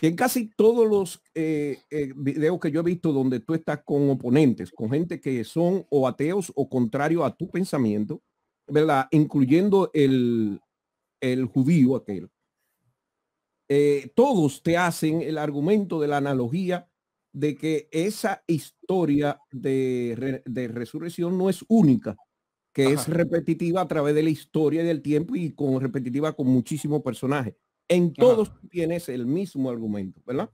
que en casi todos los eh, eh, videos que yo he visto donde tú estás con oponentes, con gente que son o ateos o contrario a tu pensamiento, ¿verdad? Incluyendo el, el judío aquel. Eh, todos te hacen el argumento de la analogía de que esa historia de, de resurrección no es única, que es repetitiva a través de la historia y del tiempo y con repetitiva con muchísimos personajes. En todos tienes el mismo argumento, ¿verdad?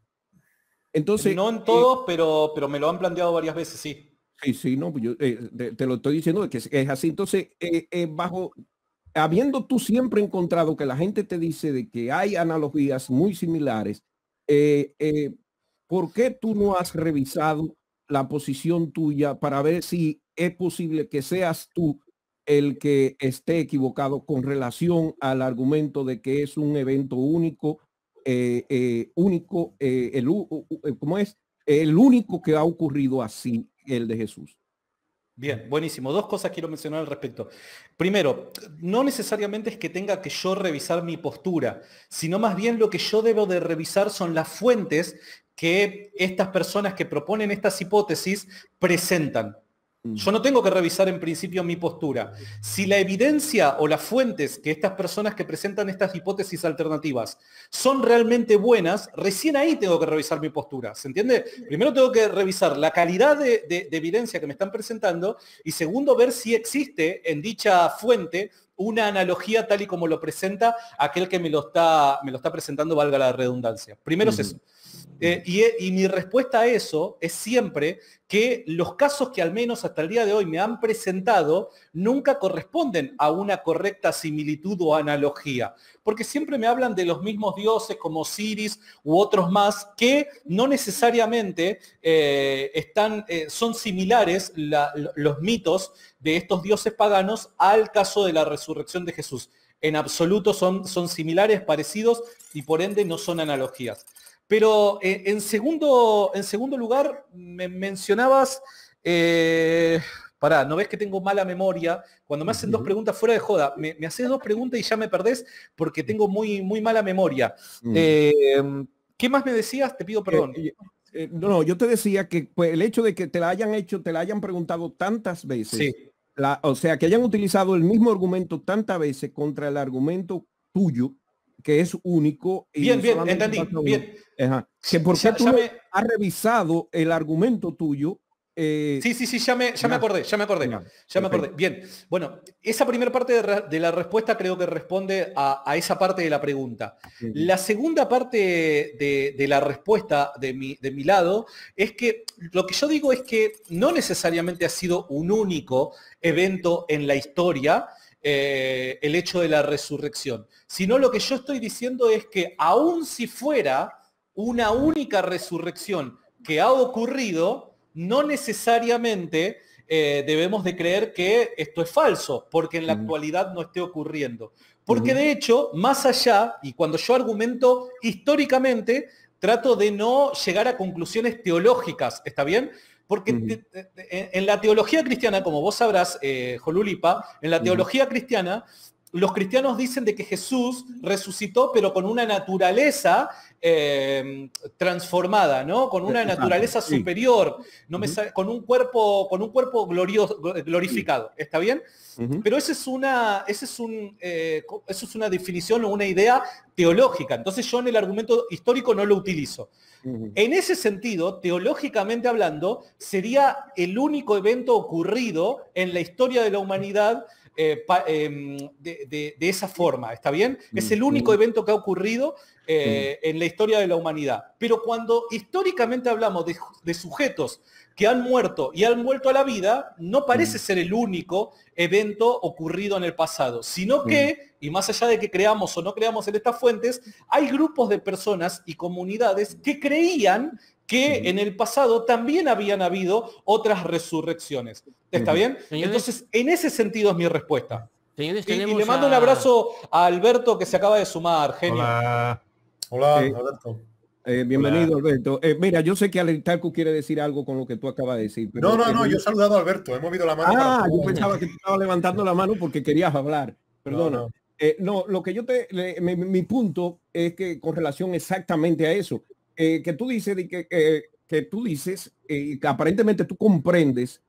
Entonces. No en todos, pero, pero me lo han planteado varias veces, sí. Sí, sí, no, pues yo eh, te, lo estoy diciendo que es, así. Entonces, eh, eh, bajo, habiendo tú siempre encontrado que la gente te dice de que hay analogías muy similares, ¿por qué tú no has revisado la posición tuya para ver si es posible que seas tú el que esté equivocado con relación al argumento de que es un evento único, eh, eh, único, eh, el, ¿cómo es? El único que ha ocurrido así, el de Jesús. Bien, buenísimo. Dos cosas quiero mencionar al respecto. Primero, no necesariamente es que tenga que yo revisar mi postura, sino más bien lo que yo debo de revisar son las fuentes que estas personas que proponen estas hipótesis presentan. Yo no tengo que revisar en principio mi postura. Si la evidencia o las fuentes que estas personas que presentan estas hipótesis alternativas son realmente buenas, recién ahí tengo que revisar mi postura. ¿Se entiende? Primero tengo que revisar la calidad de, evidencia que me están presentando y segundo ver si existe en dicha fuente una analogía tal y como lo presenta aquel que me lo está, me lo está presentando, valga la redundancia. Primero es eso. Eh, y, mi respuesta a eso es siempre que los casos que al menos hasta el día de hoy me han presentado nunca corresponden a una correcta similitud o analogía, porque siempre me hablan de los mismos dioses como Siris u otros más que no necesariamente eh, están, eh, son similares los mitos de estos dioses paganos al caso de la resurrección de Jesús. En absoluto son, son similares, parecidos y por ende no son analogías. Pero eh, en, segundo, en segundo lugar, me mencionabas, eh, pará, no ves que tengo mala memoria. Cuando me hacen dos preguntas fuera de joda, me, haces dos preguntas y ya me perdés porque tengo muy, muy mala memoria. Mm. Em, ¿Qué más me decías? Te pido perdón. Eh, no, yo te decía que pues, el hecho de que te la hayan hecho, te la hayan preguntado tantas veces, o sea, que hayan utilizado el mismo argumento tantas veces contra el argumento tuyo, que es único. Y bien, bien, entendí. Bien. Que por qué tú has revisado el argumento tuyo. Eh, sí, sí, sí, ya me, ya me acordé, ya me acordé, ya, me acordé. Bien, bueno, esa primera parte de, la respuesta creo que responde a, esa parte de la pregunta. La segunda parte de, la respuesta de mi, de mi lado es que lo que yo digo es que no necesariamente ha sido un único evento en la historia, eh, el hecho de la resurrección, sino lo que yo estoy diciendo es que aun si fuera una única resurrección que ha ocurrido, no necesariamente eh, debemos de creer que esto es falso, porque en la actualidad no esté ocurriendo. Porque de hecho, más allá, y cuando yo argumento históricamente, trato de no llegar a conclusiones teológicas, ¿está bien? Porque en la teología cristiana, como vos sabrás, eh, Jolulipa, en la teología cristiana, los cristianos dicen de que Jesús resucitó, pero con una naturaleza em, transformada, ¿no? Con una naturaleza superior, no me con un cuerpo, con un cuerpo glorioso, glorificado. ¿Está bien? Pero esa es una, ese es un, eh, eso es una definición o una idea teológica. Entonces yo en el argumento histórico no lo utilizo. En ese sentido, teológicamente hablando, sería el único evento ocurrido en la historia de la humanidad eh, em, de, esa forma, ¿está bien? Es el único evento que ha ocurrido eh, en la historia de la humanidad. Pero cuando históricamente hablamos de, sujetos que han muerto y han vuelto a la vida, no parece ser el único evento ocurrido en el pasado, sino que, y más allá de que creamos o no creamos en estas fuentes, hay grupos de personas y comunidades que creían que en el pasado también habían habido otras resurrecciones. ¿Está bien? Entonces, en ese sentido es mi respuesta. y, le mando un abrazo a Alberto que se acaba de sumar, genio. Hola, Hola Alberto. Eh, bienvenido, Alberto. Eh, mira, yo sé que Alentarco quiere decir algo con lo que tú acabas de decir. no, no, no, yo he saludado a Alberto, he movido la mano. Ah, yo pensaba que tú estabas levantando la mano porque querías hablar. Perdona. No, eh, lo que yo te, mi, punto es que con relación exactamente a eso, que tú dices de que, que tú dices que aparentemente tú comprendes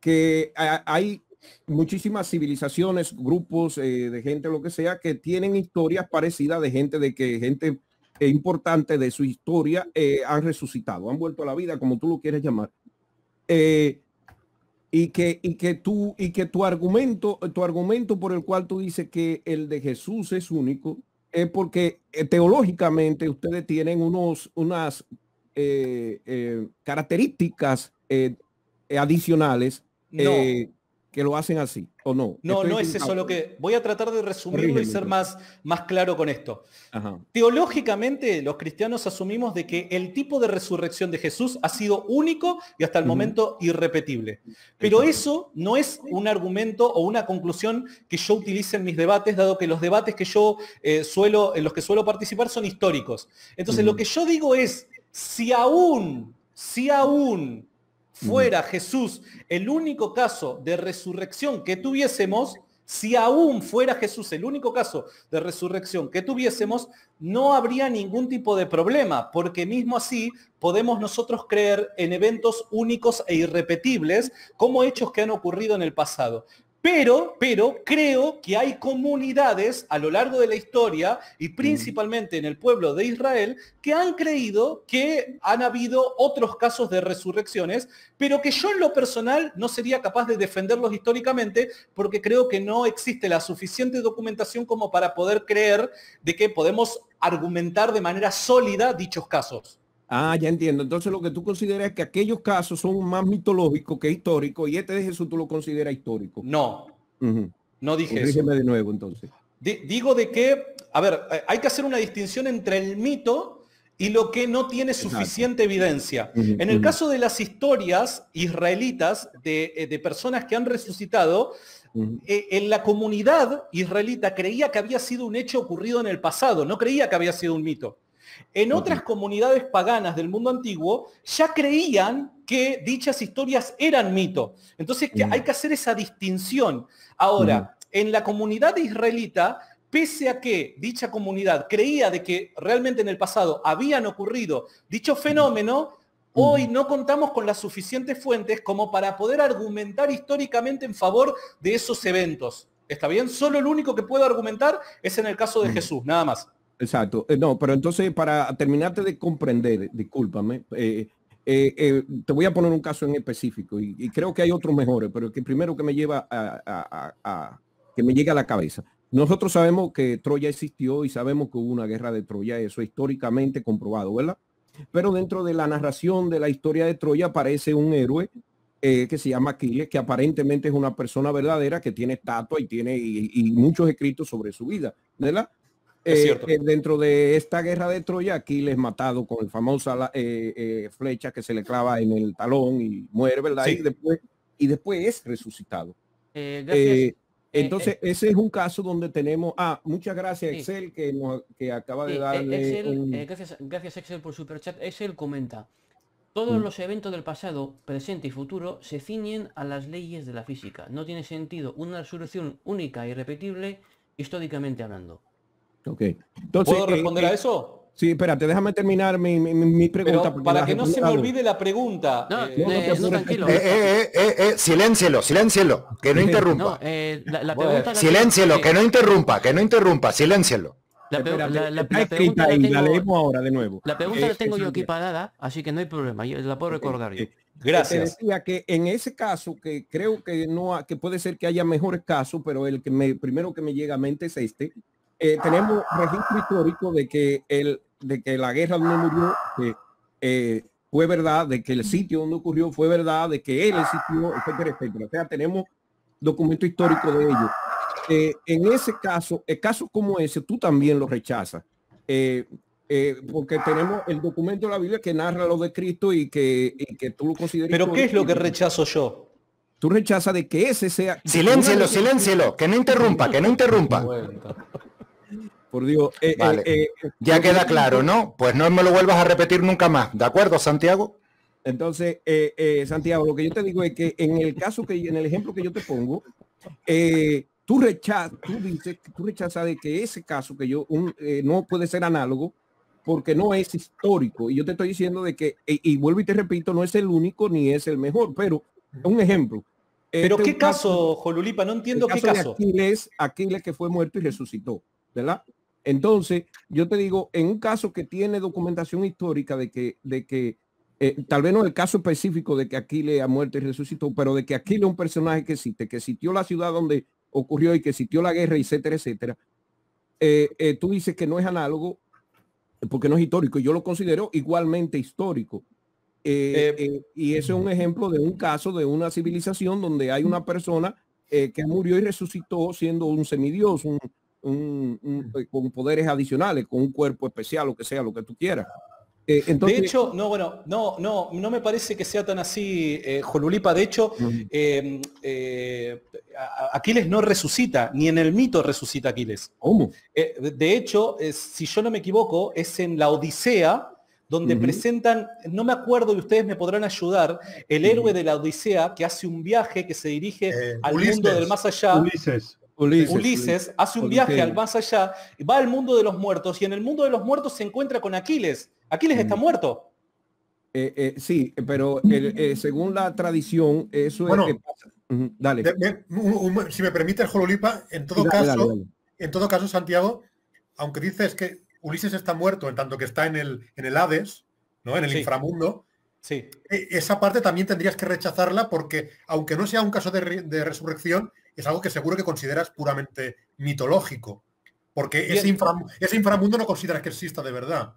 que hay muchísimas civilizaciones, grupos de gente, lo que sea, que tienen historias parecidas de gente de que gente importante de su historia han resucitado, han vuelto a la vida, como tú lo quieres llamar. Eh, y que, y que tú, y que tu argumento, tu argumento por el cual tú dices que el de Jesús es único, es porque eh, teológicamente ustedes tienen unos, unas eh, eh, características adicionales que lo hacen así, ¿o no? No, no es eso lo que... Voy a tratar de resumirlo y ser más, más claro con esto. Teológicamente, los cristianos asumimos de que el tipo de resurrección de Jesús ha sido único y hasta el momento irrepetible. Pero eso no es un argumento o una conclusión que yo utilice en mis debates, dado que los debates que yo eh, suelo, en los que suelo participar son históricos. Entonces, lo que yo digo es, si aún, si aún fuera Jesús el único caso de resurrección que tuviésemos, si aún fuera Jesús el único caso de resurrección que tuviésemos, no habría ningún tipo de problema, porque mismo así podemos nosotros creer en eventos únicos e irrepetibles como hechos que han ocurrido en el pasado. Pero, pero creo que hay comunidades a lo largo de la historia y principalmente en el pueblo de Israel que han creído que han habido otros casos de resurrecciones, pero que yo en lo personal no sería capaz de defenderlos históricamente porque creo que no existe la suficiente documentación como para poder creer de que podemos argumentar de manera sólida dichos casos. Ah, ya entiendo. Entonces lo que tú consideras es que aquellos casos son más mitológicos que históricos y este de Jesús tú lo consideras histórico. No, no dije eso. de nuevo entonces. digo de que, a ver, eh, hay que hacer una distinción entre el mito y lo que no tiene suficiente evidencia. en el caso de las historias israelitas de, eh, personas que han resucitado, eh, en la comunidad israelita creía que había sido un hecho ocurrido en el pasado, no creía que había sido un mito. En otras comunidades paganas del mundo antiguo ya creían que dichas historias eran mito. Entonces hay que hacer esa distinción. Ahora, en la comunidad israelita, pese a que dicha comunidad creía de que realmente en el pasado habían ocurrido dicho fenómeno, hoy no contamos con las suficientes fuentes como para poder argumentar históricamente en favor de esos eventos. ¿Está bien? Solo el único que puedo argumentar es en el caso de Jesús, nada más. Exacto. Eh, no, pero entonces para terminarte de comprender, discúlpame, eh, eh, te voy a poner un caso en específico y, creo que hay otros mejores, pero que primero que me lleva a, que me llega a la cabeza. Nosotros sabemos que Troya existió y sabemos que hubo una guerra de Troya, eso históricamente comprobado, ¿verdad? Pero dentro de la narración de la historia de Troya aparece un héroe que se llama Aquiles, que aparentemente es una persona verdadera que tiene estatua y tiene y muchos escritos sobre su vida, ¿verdad? Eh, eh, dentro de esta guerra de Troya, Aquiles matado con el famosa eh, flecha que se le clava en el talón y muere, ¿verdad? Y, después, y después es resucitado. entonces, ese es un caso donde tenemos... Ah, muchas gracias, Excel, que, que acaba de darle... gracias, gracias, Excel, por superchat. Excel comenta. Todos mm. los eventos del pasado, presente y futuro se ciñen a las leyes de la física. No tiene sentido una resurrección única y repetible históricamente hablando. Ok. Entonces, ¿Puedo responder a eh, eso? Sí, espérate, déjame terminar mi, mi, pregunta. para que no se me olvide la pregunta. No, eh, no, no, tranquilo. Eh, eh, eh, eh, siléncielo, siléncielo, que no interrumpa. La, la pregunta siléncielo, que no interrumpa, que no interrumpa, siléncielo. La, la, pregunta la, leemos ahora de nuevo. La pregunta la tengo yo aquí parada, así que no hay problema, yo la puedo recordar yo. Gracias. Te decía que en ese caso, que creo que no, que puede ser que haya mejores casos, pero el que me primero que me llega a mente es este, eh, tenemos registro histórico de que, el, de que la guerra donde murió eh, fue verdad, de que el sitio donde ocurrió fue verdad, de que él existió, etcétera, etcétera. O sea, tenemos documento histórico de ello. Eh, en ese caso, el caso como ese, tú también lo rechazas. porque tenemos el documento de la Biblia que narra lo de Cristo y que, y que tú lo consideras. Pero ¿qué es lo que rechazo yo? Tú rechazas de que ese sea... Siléncielo, siléncielo, que no interrumpa, que no interrumpa. Por Dios. Eh, eh, eh, ya queda claro, ¿no? Pues no me lo vuelvas a repetir nunca más. ¿De acuerdo, Santiago? Entonces, Santiago, lo que yo te digo es que en el caso que, en el ejemplo que yo te pongo, tú rechazas, tú dices, tú rechazas de que ese caso que yo no puede ser análogo porque no es histórico. Y yo te estoy diciendo de que, y, vuelvo y te repito, no es el único ni es el mejor, pero un ejemplo. Pero este qué caso, Jolulipa, no entiendo qué caso. Aquiles, Aquiles que fue muerto y resucitó, ¿verdad? Entonces, yo te digo, en un caso que tiene documentación histórica de que, de que eh, tal vez no el caso específico de que Aquiles ha muerto y resucitó, pero de que Aquiles es un personaje que existe, que existió la ciudad donde ocurrió y que existió la guerra, etcétera, etcétera. Eh, eh, tú dices que no es análogo porque no es histórico. Yo lo considero igualmente histórico. y ese es un ejemplo de un caso de una civilización donde hay una persona que murió y resucitó siendo un semidios, un, con poderes adicionales, con un cuerpo especial, lo que sea, lo que tú quieras. Eh, de hecho, no, bueno, no, no, no me parece que sea tan así, eh, Jolulipa. De hecho, em, eh, Aquiles no resucita, ni en el mito resucita Aquiles. ¿Cómo? de hecho, si yo no me equivoco, es en la Odisea, donde presentan, no me acuerdo y ustedes me podrán ayudar, el héroe de la Odisea que hace un viaje que se dirige al mundo del más allá. Ulises. Ulises, hace un viaje al más allá, va al mundo de los muertos y en el mundo de los muertos se encuentra con Aquiles. Aquiles está mm. muerto. Eh, eh, sí, pero eh, según la tradición, eso es dale. si me permite el Jololipa, en todo caso, en todo caso, Santiago, aunque dices que Ulises está muerto en tanto que está en el, en el Hades, ¿no? En el inframundo. Sí. Esa parte también tendrías que rechazarla porque, aunque no sea un caso de, de resurrección, es algo que seguro que consideras puramente mitológico. Porque ese, inframundo no consideras que exista de verdad.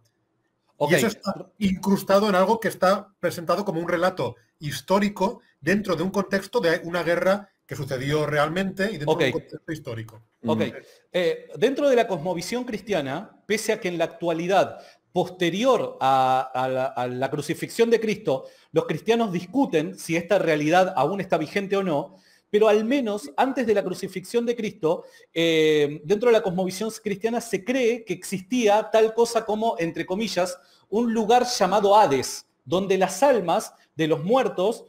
Y eso está incrustado en algo que está presentado como un relato histórico dentro de un contexto de una guerra que sucedió realmente y dentro de un contexto histórico. Ok. Eh, dentro de la cosmovisión cristiana, pese a que en la actualidad, posterior a, la, crucifixión de Cristo, los cristianos discuten si esta realidad aún está vigente o no, pero al menos antes de la crucifixión de Cristo, eh, dentro de la cosmovisión cristiana se cree que existía tal cosa como, entre comillas, un lugar llamado Hades, donde las almas de los muertos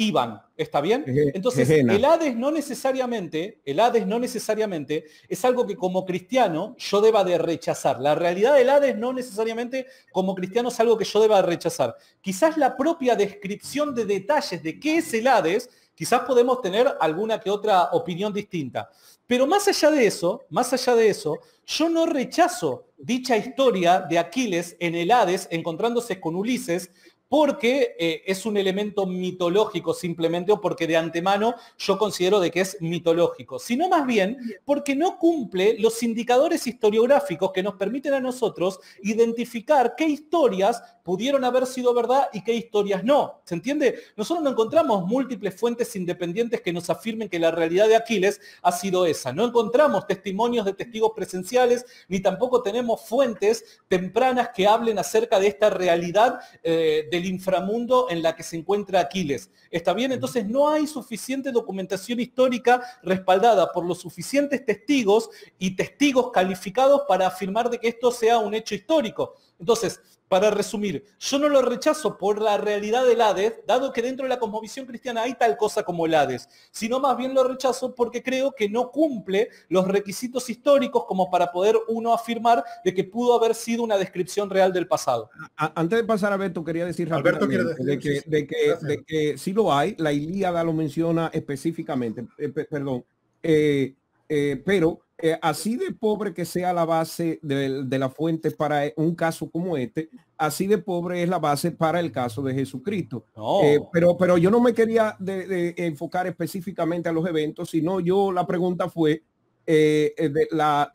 iban, ¿está bien? Entonces, el Hades no necesariamente, el Hades no necesariamente es algo que como cristiano yo deba de rechazar. La realidad del Hades no necesariamente como cristiano es algo que yo deba rechazar. Quizás la propia descripción de detalles de qué es el Hades Quizás podemos tener alguna que otra opinión distinta. Pero más allá de eso, más allá de eso, yo no rechazo dicha historia de Aquiles en el Hades encontrándose con Ulises porque eh, es un elemento mitológico simplemente o porque de antemano yo considero de que es mitológico, sino más bien porque no cumple los indicadores historiográficos que nos permiten a nosotros identificar qué historias pudieron haber sido verdad y qué historias no. ¿Se entiende? Nosotros no encontramos múltiples fuentes independientes que nos afirmen que la realidad de Aquiles ha sido esa. No encontramos testimonios de testigos presenciales, ni tampoco tenemos fuentes tempranas que hablen acerca de esta realidad eh, de inframundo en la que se encuentra Aquiles. ¿Está bien? Entonces no hay suficiente documentación histórica respaldada por los suficientes testigos y testigos calificados para afirmar de que esto sea un hecho histórico. Entonces, para resumir, yo no lo rechazo por la realidad del Hades, dado que dentro de la cosmovisión cristiana hay tal cosa como el Hades, sino más bien lo rechazo porque creo que no cumple los requisitos históricos como para poder uno afirmar de que pudo haber sido una descripción real del pasado. Antes de pasar a Alberto, quería decir, Alberto de, que, de, que, de que sí lo hay, la Ilíada lo menciona específicamente, eh, perdón, eh, eh, pero eh, así de pobre que sea la base de, la fuente para un caso como este, así de pobre es la base para el caso de Jesucristo. Eh, pero, pero yo no me quería de, enfocar específicamente a los eventos, sino yo la pregunta fue eh, de la,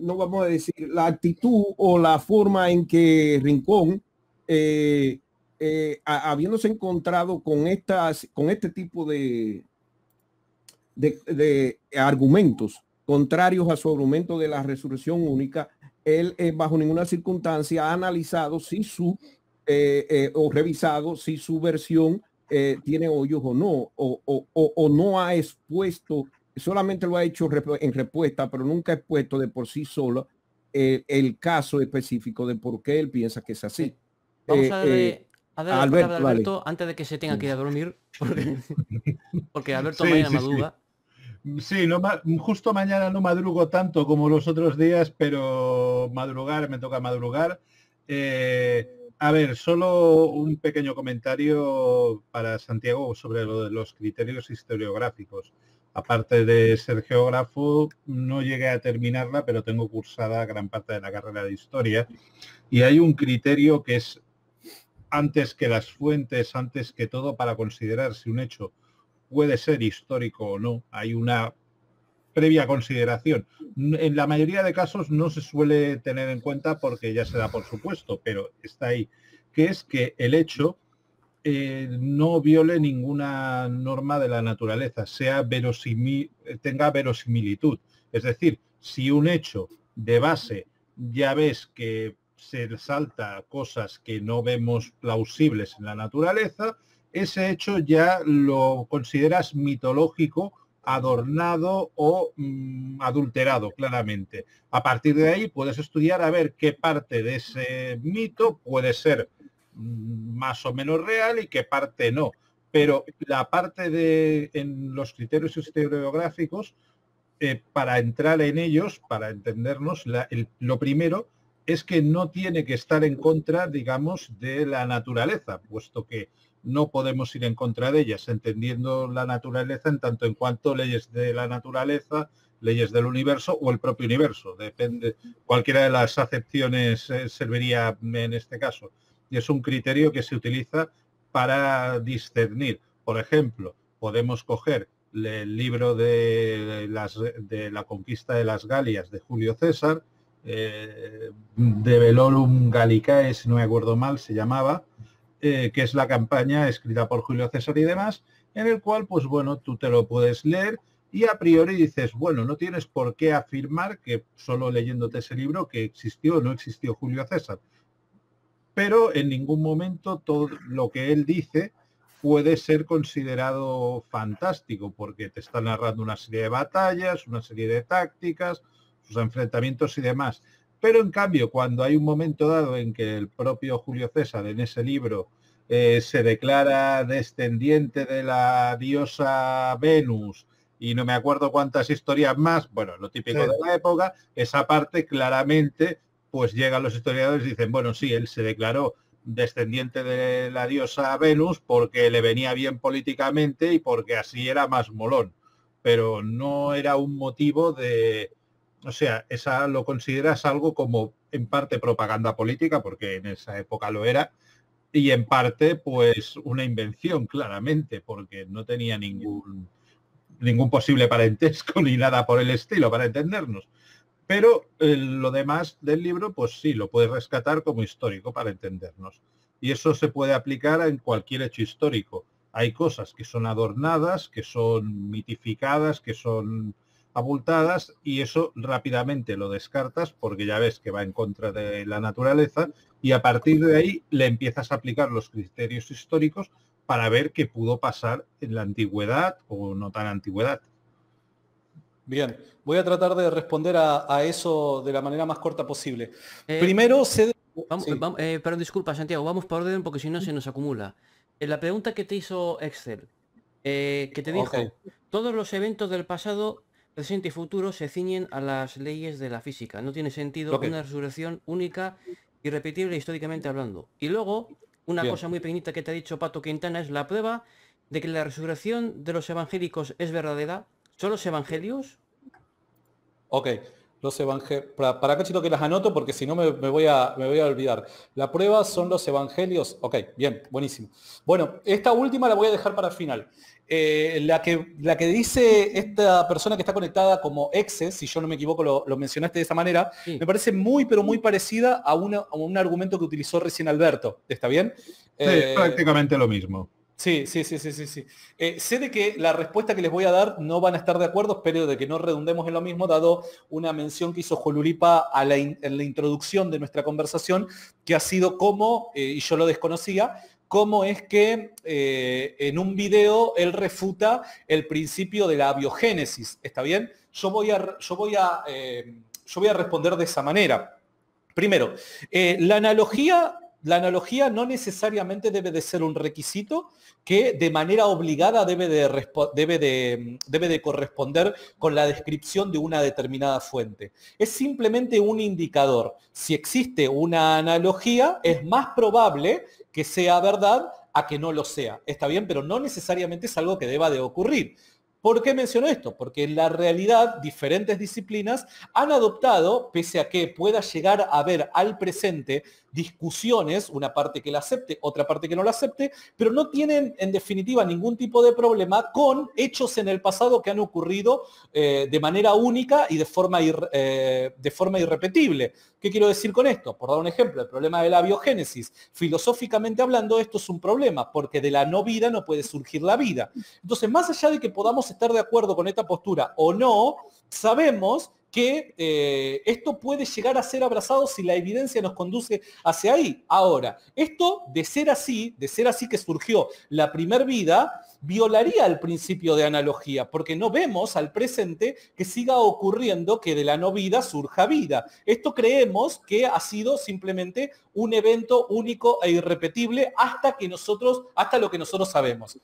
no vamos a decir, la actitud o la forma en que Rincón, habiéndose encontrado con, estas, con este tipo de, de, argumentos contrarios a su argumento de la resurrección única, él eh, bajo ninguna circunstancia ha analizado si su eh, eh, o revisado si su versión tiene hoyos o no, o, no ha expuesto, solamente lo ha hecho en respuesta, pero nunca ha expuesto de por sí solo el caso específico de por qué él piensa que es así. Vamos a ver, Alberto, antes de que se tenga que ir a dormir, porque, Alberto me llama duda. Sí, no, justo mañana no madrugo tanto como los otros días, pero madrugar, me toca madrugar. Eh, a ver, solo un pequeño comentario para Santiago sobre los criterios historiográficos. Aparte de ser geógrafo, no llegué a terminarla, pero tengo cursada gran parte de la carrera de historia. Y hay un criterio que es antes que las fuentes, antes que todo, para considerar si un hecho puede ser histórico o no. Hay una previa consideración. En la mayoría de casos no se suele tener en cuenta porque ya se da por supuesto, pero está ahí, que es que el hecho eh, no viole ninguna norma de la naturaleza, sea verosimi tenga verosimilitud. Es decir, si un hecho de base ya ves que se salta cosas que no vemos plausibles en la naturaleza, ese hecho ya lo consideras mitológico, adornado o mm, adulterado claramente. A partir de ahí puedes estudiar a ver qué parte de ese mito puede ser mm, más o menos real y qué parte no. Pero la parte de en los criterios historiográficos, eh, para entrar en ellos, para entendernos, lo primero es que no tiene que estar en contra, digamos, de la naturaleza, puesto que no podemos ir en contra de ellas, entendiendo la naturaleza en tanto en cuanto leyes de la naturaleza, leyes del universo o el propio universo. Depende, cualquiera de las acepciones eh, serviría en este caso. Y es un criterio que se utiliza para discernir. Por ejemplo, podemos coger el libro de, de la conquista de las Galias de Julio César, eh, de Velorum Gallicae, si no me acuerdo mal, se llamaba, eh, que es la campaña escrita por Julio César y demás, en el cual, pues bueno, tú te lo puedes leer y a priori dices, bueno, no tienes por qué afirmar que solo leyéndote ese libro que existió o no existió Julio César. Pero en ningún momento todo lo que él dice puede ser considerado fantástico, porque te está narrando una serie de batallas, una serie de tácticas, sus enfrentamientos y demás. Pero en cambio, cuando hay un momento dado en que el propio Julio César en ese libro eh, se declara descendiente de la diosa Venus. Y no me acuerdo cuántas historias más, bueno, lo típico de la época, esa parte claramente pues llegan los historiadores y dicen, bueno, sí, él se declaró descendiente de la diosa Venus porque le venía bien políticamente y porque así era más molón, pero no era un motivo de, o sea, esa lo consideras algo como en parte propaganda política, porque en esa época lo era, y en parte pues una invención claramente, porque no tenía ningún ningún posible parentesco ni nada por el estilo para entendernos. Pero eh, lo demás del libro, pues sí, lo puedes rescatar como histórico para entendernos. Y eso se puede aplicar en cualquier hecho histórico. Hay cosas que son adornadas, que son mitificadas, que son abultadas y eso rápidamente lo descartas porque ya ves que va en contra de la naturaleza y a partir de ahí le empiezas a aplicar los criterios históricos para ver qué pudo pasar en la antigüedad o no tan antigüedad. Bien, voy a tratar de responder a, eso de la manera más corta posible. Eh, Primero, se... Vamos, eh, perdón, disculpa, Santiago, vamos por orden porque si no se nos acumula. En la pregunta que te hizo Excel, eh, que te dijo, todos los eventos del pasado presente y futuro se ciñen a las leyes de la física. No tiene sentido una resurrección única y repetible históricamente hablando. Y luego, una cosa muy pequeñita que te ha dicho Pato Quintana es la prueba de que la resurrección de los evangélicos es verdadera. ¿Son los evangelios? Ok, los evangelios. Para, para cachito que las anoto porque si no me, voy a, me voy a olvidar. La prueba son los evangelios. Ok, bien, buenísimo. Bueno, esta última la voy a dejar para el final. Eh, la, que, la que dice esta persona que está conectada como exe, si yo no me equivoco lo, mencionaste de esa manera, me parece muy pero muy parecida a, un argumento que utilizó recién Alberto. ¿Está bien? Sí, eh, prácticamente lo mismo. Sí, sí, sí, sí, sí. sí. Eh, sé de que la respuesta que les voy a dar no van a estar de acuerdo, espero de que no redundemos en lo mismo, dado una mención que hizo Jolulipa en la introducción de nuestra conversación, que ha sido como, y yo lo desconocía, cómo es que eh, en un video él refuta el principio de la biogénesis. ¿Está bien? Yo voy a, yo voy a, eh, yo voy a responder de esa manera. Primero, eh, la analogía la analogía no necesariamente debe de ser un requisito que de manera obligada debe de, debe, de, debe de, corresponder con la descripción de una determinada fuente. Es simplemente un indicador. Si existe una analogía, es más probable que sea verdad a que no lo sea. Está bien, pero no necesariamente es algo que deba de ocurrir. ¿Por qué menciono esto? Porque en la realidad diferentes disciplinas han adoptado, pese a que pueda llegar a ver al presente discusiones, una parte que la acepte, otra parte que no la acepte, pero no tienen en definitiva ningún tipo de problema con hechos en el pasado que han ocurrido eh, de manera única y de forma, eh, de forma irrepetible. ¿Qué quiero decir con esto? Por dar un ejemplo, el problema de la biogénesis. Filosóficamente hablando, esto es un problema, porque de la no vida no puede surgir la vida. Entonces, más allá de que podamos estar de acuerdo con esta postura o no, sabemos que eh, esto puede llegar a ser abrazado si la evidencia nos conduce hacia ahí. Ahora, esto de ser así, de ser así que surgió la primer vida, violaría el principio de analogía, porque no vemos al presente que siga ocurriendo que de la no vida surja vida. Esto creemos que ha sido simplemente un evento único e irrepetible hasta que nosotros, hasta lo que nosotros sabemos.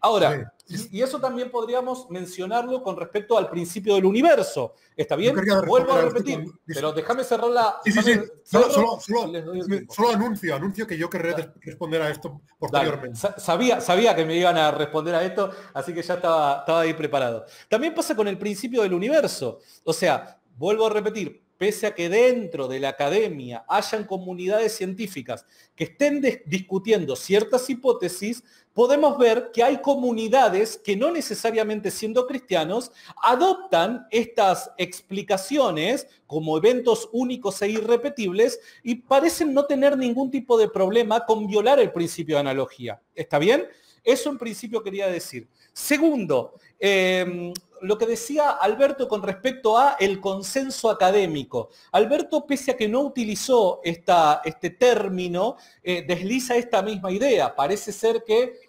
Ahora, y, eso también podríamos mencionarlo con respecto al principio del universo. ¿Está bien? Vuelvo a repetir, pero déjame cerrar la... Sí, sí, sí. Solo, anuncio, anuncio que yo querré responder a esto posteriormente. Sabía, sabía que me iban a responder a esto, así que ya estaba, estaba ahí preparado. También pasa con el principio del universo. O sea, vuelvo a repetir, pese a que dentro de la academia hayan comunidades científicas que estén discutiendo ciertas hipótesis, podemos ver que hay comunidades que no necesariamente siendo cristianos adoptan estas explicaciones como eventos únicos e irrepetibles y parecen no tener ningún tipo de problema con violar el principio de analogía. ¿Está bien? Eso en principio quería decir. Segundo, em, lo que decía Alberto con respecto a el consenso académico. Alberto, pese a que no utilizó esta, este término, eh, desliza esta misma idea. Parece ser que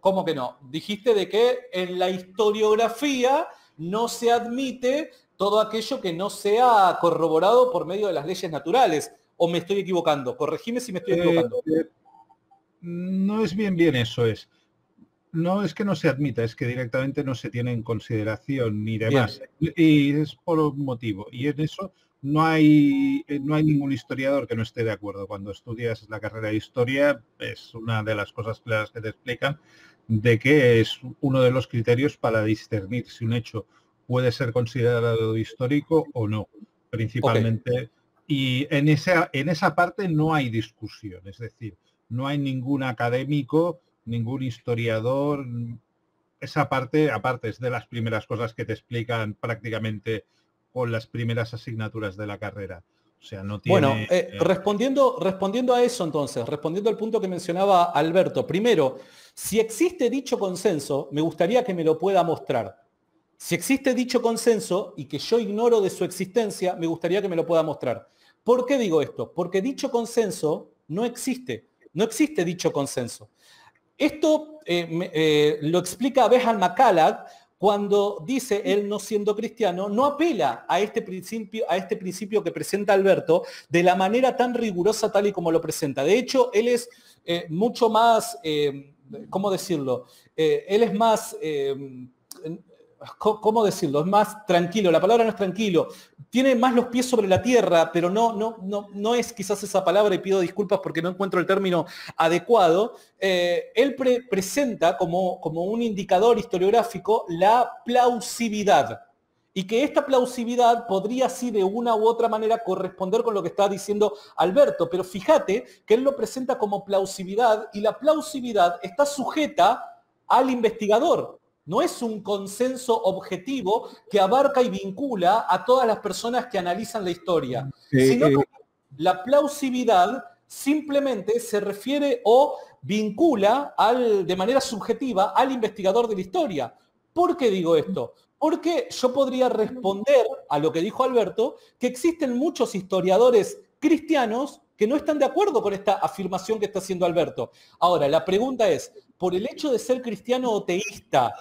¿Cómo que no? Dijiste de que en la historiografía no se admite todo aquello que no sea corroborado por medio de las leyes naturales. ¿O me estoy equivocando? Corregime si me estoy equivocando. Eh, eh, no es bien bien eso es. No es que no se admita, es que directamente no se tiene en consideración ni demás. Y es por un motivo. Y en eso no hay, eh, no hay ningún historiador que no esté de acuerdo. Cuando estudias la carrera de historia, es una de las cosas claras que te explican de que es uno de los criterios para discernir si un hecho puede ser considerado histórico o no, principalmente. Y en esa, en esa parte no hay discusión, es decir, no hay ningún académico, ningún historiador. Esa parte, aparte, es de las primeras cosas que te explican prácticamente con las primeras asignaturas de la carrera. O sea, no tiene, bueno, eh, eh, respondiendo, respondiendo a eso entonces, respondiendo al punto que mencionaba Alberto, primero, si existe dicho consenso, me gustaría que me lo pueda mostrar. Si existe dicho consenso y que yo ignoro de su existencia, me gustaría que me lo pueda mostrar. ¿Por qué digo esto? Porque dicho consenso no existe. No existe dicho consenso. Esto eh, lo explica Behan McCallagh cuando dice él no siendo cristiano, no apela a este principio, a este principio que presenta Alberto de la manera tan rigurosa tal y como lo presenta. De hecho, él es eh, mucho más, eh, ¿cómo decirlo? Eh, él es más ¿cómo decirlo? Es más tranquilo, la palabra no es tranquilo, tiene más los pies sobre la tierra, pero no, no, no, no es quizás esa palabra y pido disculpas porque no encuentro el término adecuado. Eh, él presenta como, como un indicador historiográfico la plausibilidad y que esta plausibilidad podría así de una u otra manera corresponder con lo que está diciendo Alberto, pero fíjate que él lo presenta como plausibilidad y la plausibilidad está sujeta al investigador, no es un consenso objetivo que abarca y vincula a todas las personas que analizan la historia, sino que la plausibilidad simplemente se refiere o vincula al, de manera subjetiva al investigador de la historia. ¿Por qué digo esto? Porque yo podría responder a lo que dijo Alberto, que existen muchos historiadores cristianos que no están de acuerdo con esta afirmación que está haciendo Alberto. Ahora, la pregunta es, por el hecho de ser cristiano o teísta,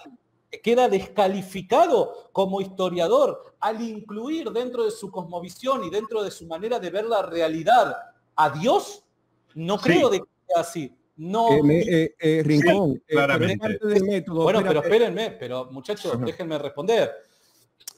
queda descalificado como historiador al incluir dentro de su cosmovisión y dentro de su manera de ver la realidad a Dios? No creo de que sea así. No. Eh, eh, Rincón, claramente. bueno, pero espérenme, pero muchachos, déjenme responder.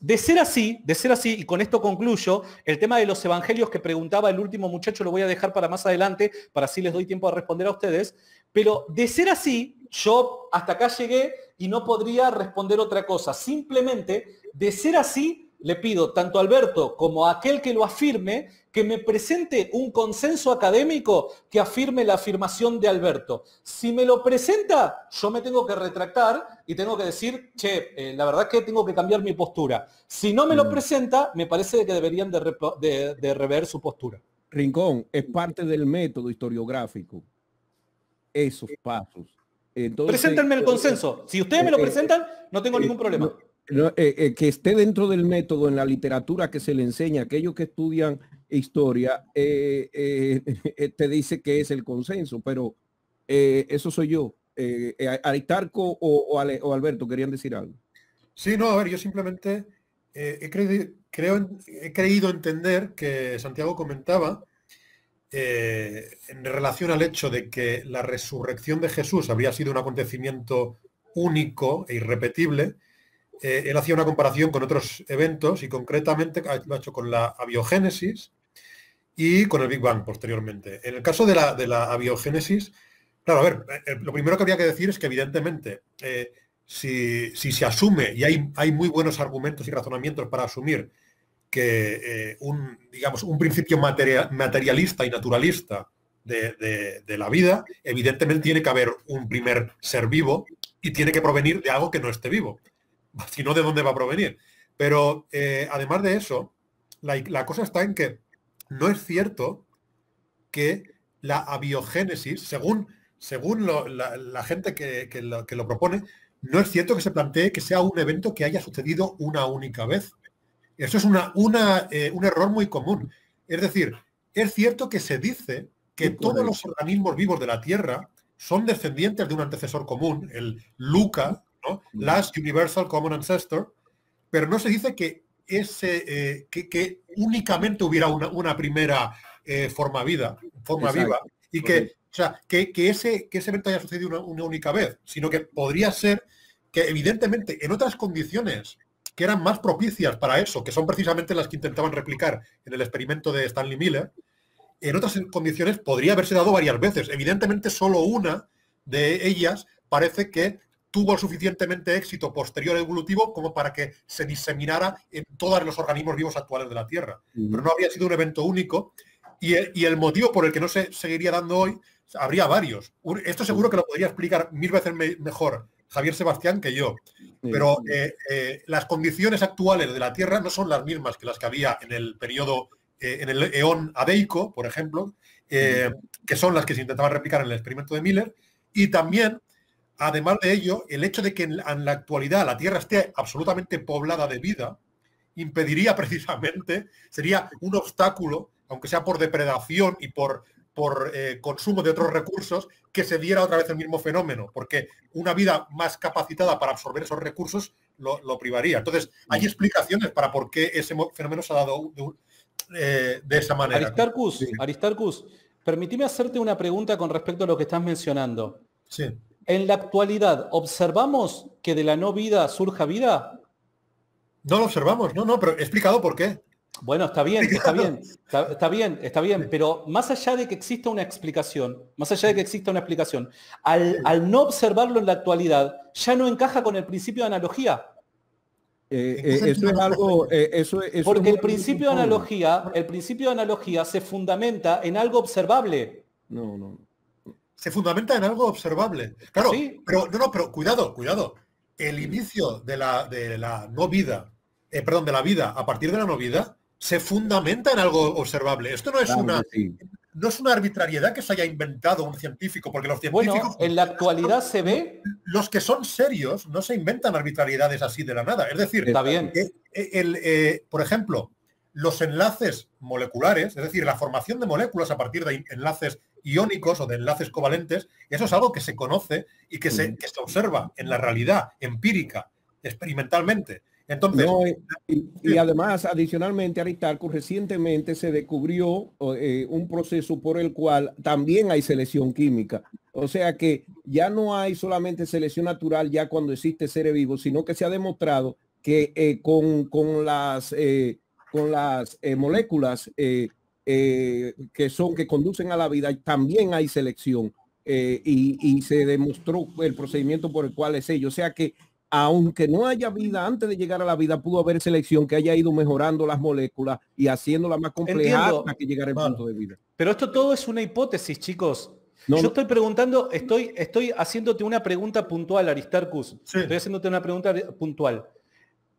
De ser así, de ser así, y con esto concluyo, el tema de los evangelios que preguntaba el último muchacho lo voy a dejar para más adelante, para así les doy tiempo a responder a ustedes, pero de ser así, yo hasta acá llegué y no podría responder otra cosa. Simplemente, de ser así, le pido tanto a Alberto como a aquel que lo afirme que me presente un consenso académico que afirme la afirmación de Alberto. Si me lo presenta, yo me tengo que retractar y tengo que decir, che, eh, la verdad que tengo que cambiar mi postura. Si no me lo mm. presenta, me parece que deberían de, rever su postura. Rincón, es parte del método historiográfico. Esos pasos. Preséntenme el eh, consenso. Si ustedes me lo eh, presentan, no tengo ningún problema. Que esté dentro del método en la literatura que se le enseña aquellos que estudian historia, eh, eh, te dice que es el consenso, pero eh, eso soy yo. Aristarco o, o, Alberto querían decir algo. Sí, no, a ver, yo simplemente he, creído, creo, he creído entender que Santiago comentaba en relación al hecho de que la resurrección de Jesús había sido un acontecimiento único e irrepetible, él hacía una comparación con otros eventos y concretamente lo ha hecho con la abiogénesis, y con el Big Bang posteriormente. En el caso de la, de la abiogénesis, claro, a ver, eh, lo primero que habría que decir es que evidentemente, eh, si, se asume, y hay, hay muy buenos argumentos y razonamientos para asumir que eh, un, digamos, un principio materialista y naturalista de, de, la vida, evidentemente tiene que haber un primer ser vivo y tiene que provenir de algo que no esté vivo. Si no, ¿de dónde va a provenir? Pero además de eso, la, la cosa está en que no es cierto que la abiogénesis, según, según la, gente que, lo, propone, no es cierto que se plantee que sea un evento que haya sucedido una única vez. Eso es una, eh, un error muy común. Es decir, es cierto que se dice que todos los organismos vivos de la Tierra son descendientes de un antecesor común, el LUCA, ¿no? Last Universal Common Ancestor, pero no se dice que ese, eh, que, únicamente hubiera una, primera eh, forma, vida, forma viva y que, o sea, que, ese, que ese evento haya sucedido una, única vez, sino que podría ser que evidentemente en otras condiciones que eran más propicias para eso, que son precisamente las que intentaban replicar en el experimento de Stanley Miller, en otras condiciones podría haberse dado varias veces. Evidentemente solo una de ellas parece que tuvo el suficientemente éxito posterior evolutivo como para que se diseminara en todos los organismos vivos actuales de la Tierra. Pero no habría sido un evento único y el, motivo por el que no se seguiría dando hoy, habría varios. Esto seguro que lo podría explicar mil veces mejor Javier Sebastián que yo. Pero eh, eh, las condiciones actuales de la Tierra no son las mismas que las que había en el periodo, eh, en el eón adeico, por ejemplo, que son las que se intentaban replicar en el experimento de Miller. Y también Además de ello, el hecho de que en la, actualidad la Tierra esté absolutamente poblada de vida impediría precisamente, sería un obstáculo, aunque sea por depredación y por, por eh, consumo de otros recursos, que se diera otra vez el mismo fenómeno, porque una vida más capacitada para absorber esos recursos lo, privaría. Entonces, hay explicaciones para por qué ese fenómeno se ha dado de, eh, esa manera. Aristarcus, Aristarcus, permíteme hacerte una pregunta con respecto a lo que estás mencionando. Sí. En la actualidad, ¿observamos que de la no vida surja vida? No lo observamos, no, no, pero he explicado por qué. Bueno, está bien, está bien, está, bien, está bien, pero más allá de que exista una explicación, más allá de que exista una explicación, al, no observarlo en la actualidad, ya no encaja con el principio de analogía. Eh, eh, eso es algo, eh, eso, Porque el principio de analogía, el principio de analogía se fundamenta en algo observable. No, no se fundamenta en algo observable. Claro, pero no, no, pero cuidado, cuidado. El inicio de la, de la no vida, eh, perdón, de la vida a partir de la no vida, se fundamenta en algo observable. Esto no es una no es una arbitrariedad que se haya inventado un científico, porque los científicos. en la actualidad se ve. Los que son serios no se inventan arbitrariedades así de la nada. Es decir, está bien. Eh, el, eh, por ejemplo, los enlaces moleculares, es decir, la formación de moléculas a partir de enlaces iónicos o de enlaces covalentes, eso es algo que se conoce y que se, que se observa en la realidad empírica, experimentalmente. Entonces, y, además, adicionalmente, Aristarco, recientemente se descubrió eh, un proceso por el cual también hay selección química. O sea que ya no hay solamente selección natural ya cuando existe seres vivos, sino que se ha demostrado que eh, con, con, las, eh, con las moléculas que son, que conducen a la vida, también hay selección. y, y, se demostró el procedimiento por el cual es ello. O sea que aunque no haya vida antes de llegar a la vida, pudo haber selección que haya ido mejorando las moléculas y haciéndola más compleja hasta que llegara el punto de vida. Pero esto todo es una hipótesis, chicos. Yo estoy preguntando, estoy, estoy haciéndote una pregunta puntual, Aristarcus. Estoy haciéndote una pregunta puntual.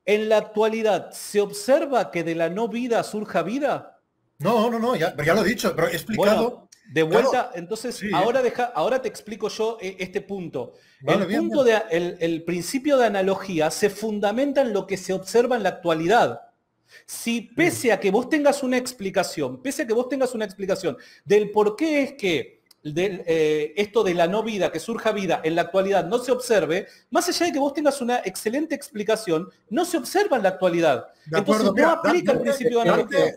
¿En la actualidad se observa que de la no vida surja vida? No, no, no, ya, ya lo he dicho, pero he explicado. De vuelta, entonces ahora deja, ahora te explico yo eh, este punto. el punto de el, principio de analogía se fundamenta en lo que se observa en la actualidad. Si pese a que vos tengas una explicación, pese a que vos tengas una explicación del por qué es que de, eh, esto de la no vida, que surja vida en la actualidad, no se observe, más allá de que vos tengas una excelente explicación, no se observa en la actualidad. Entonces no aplica el principio de analogía.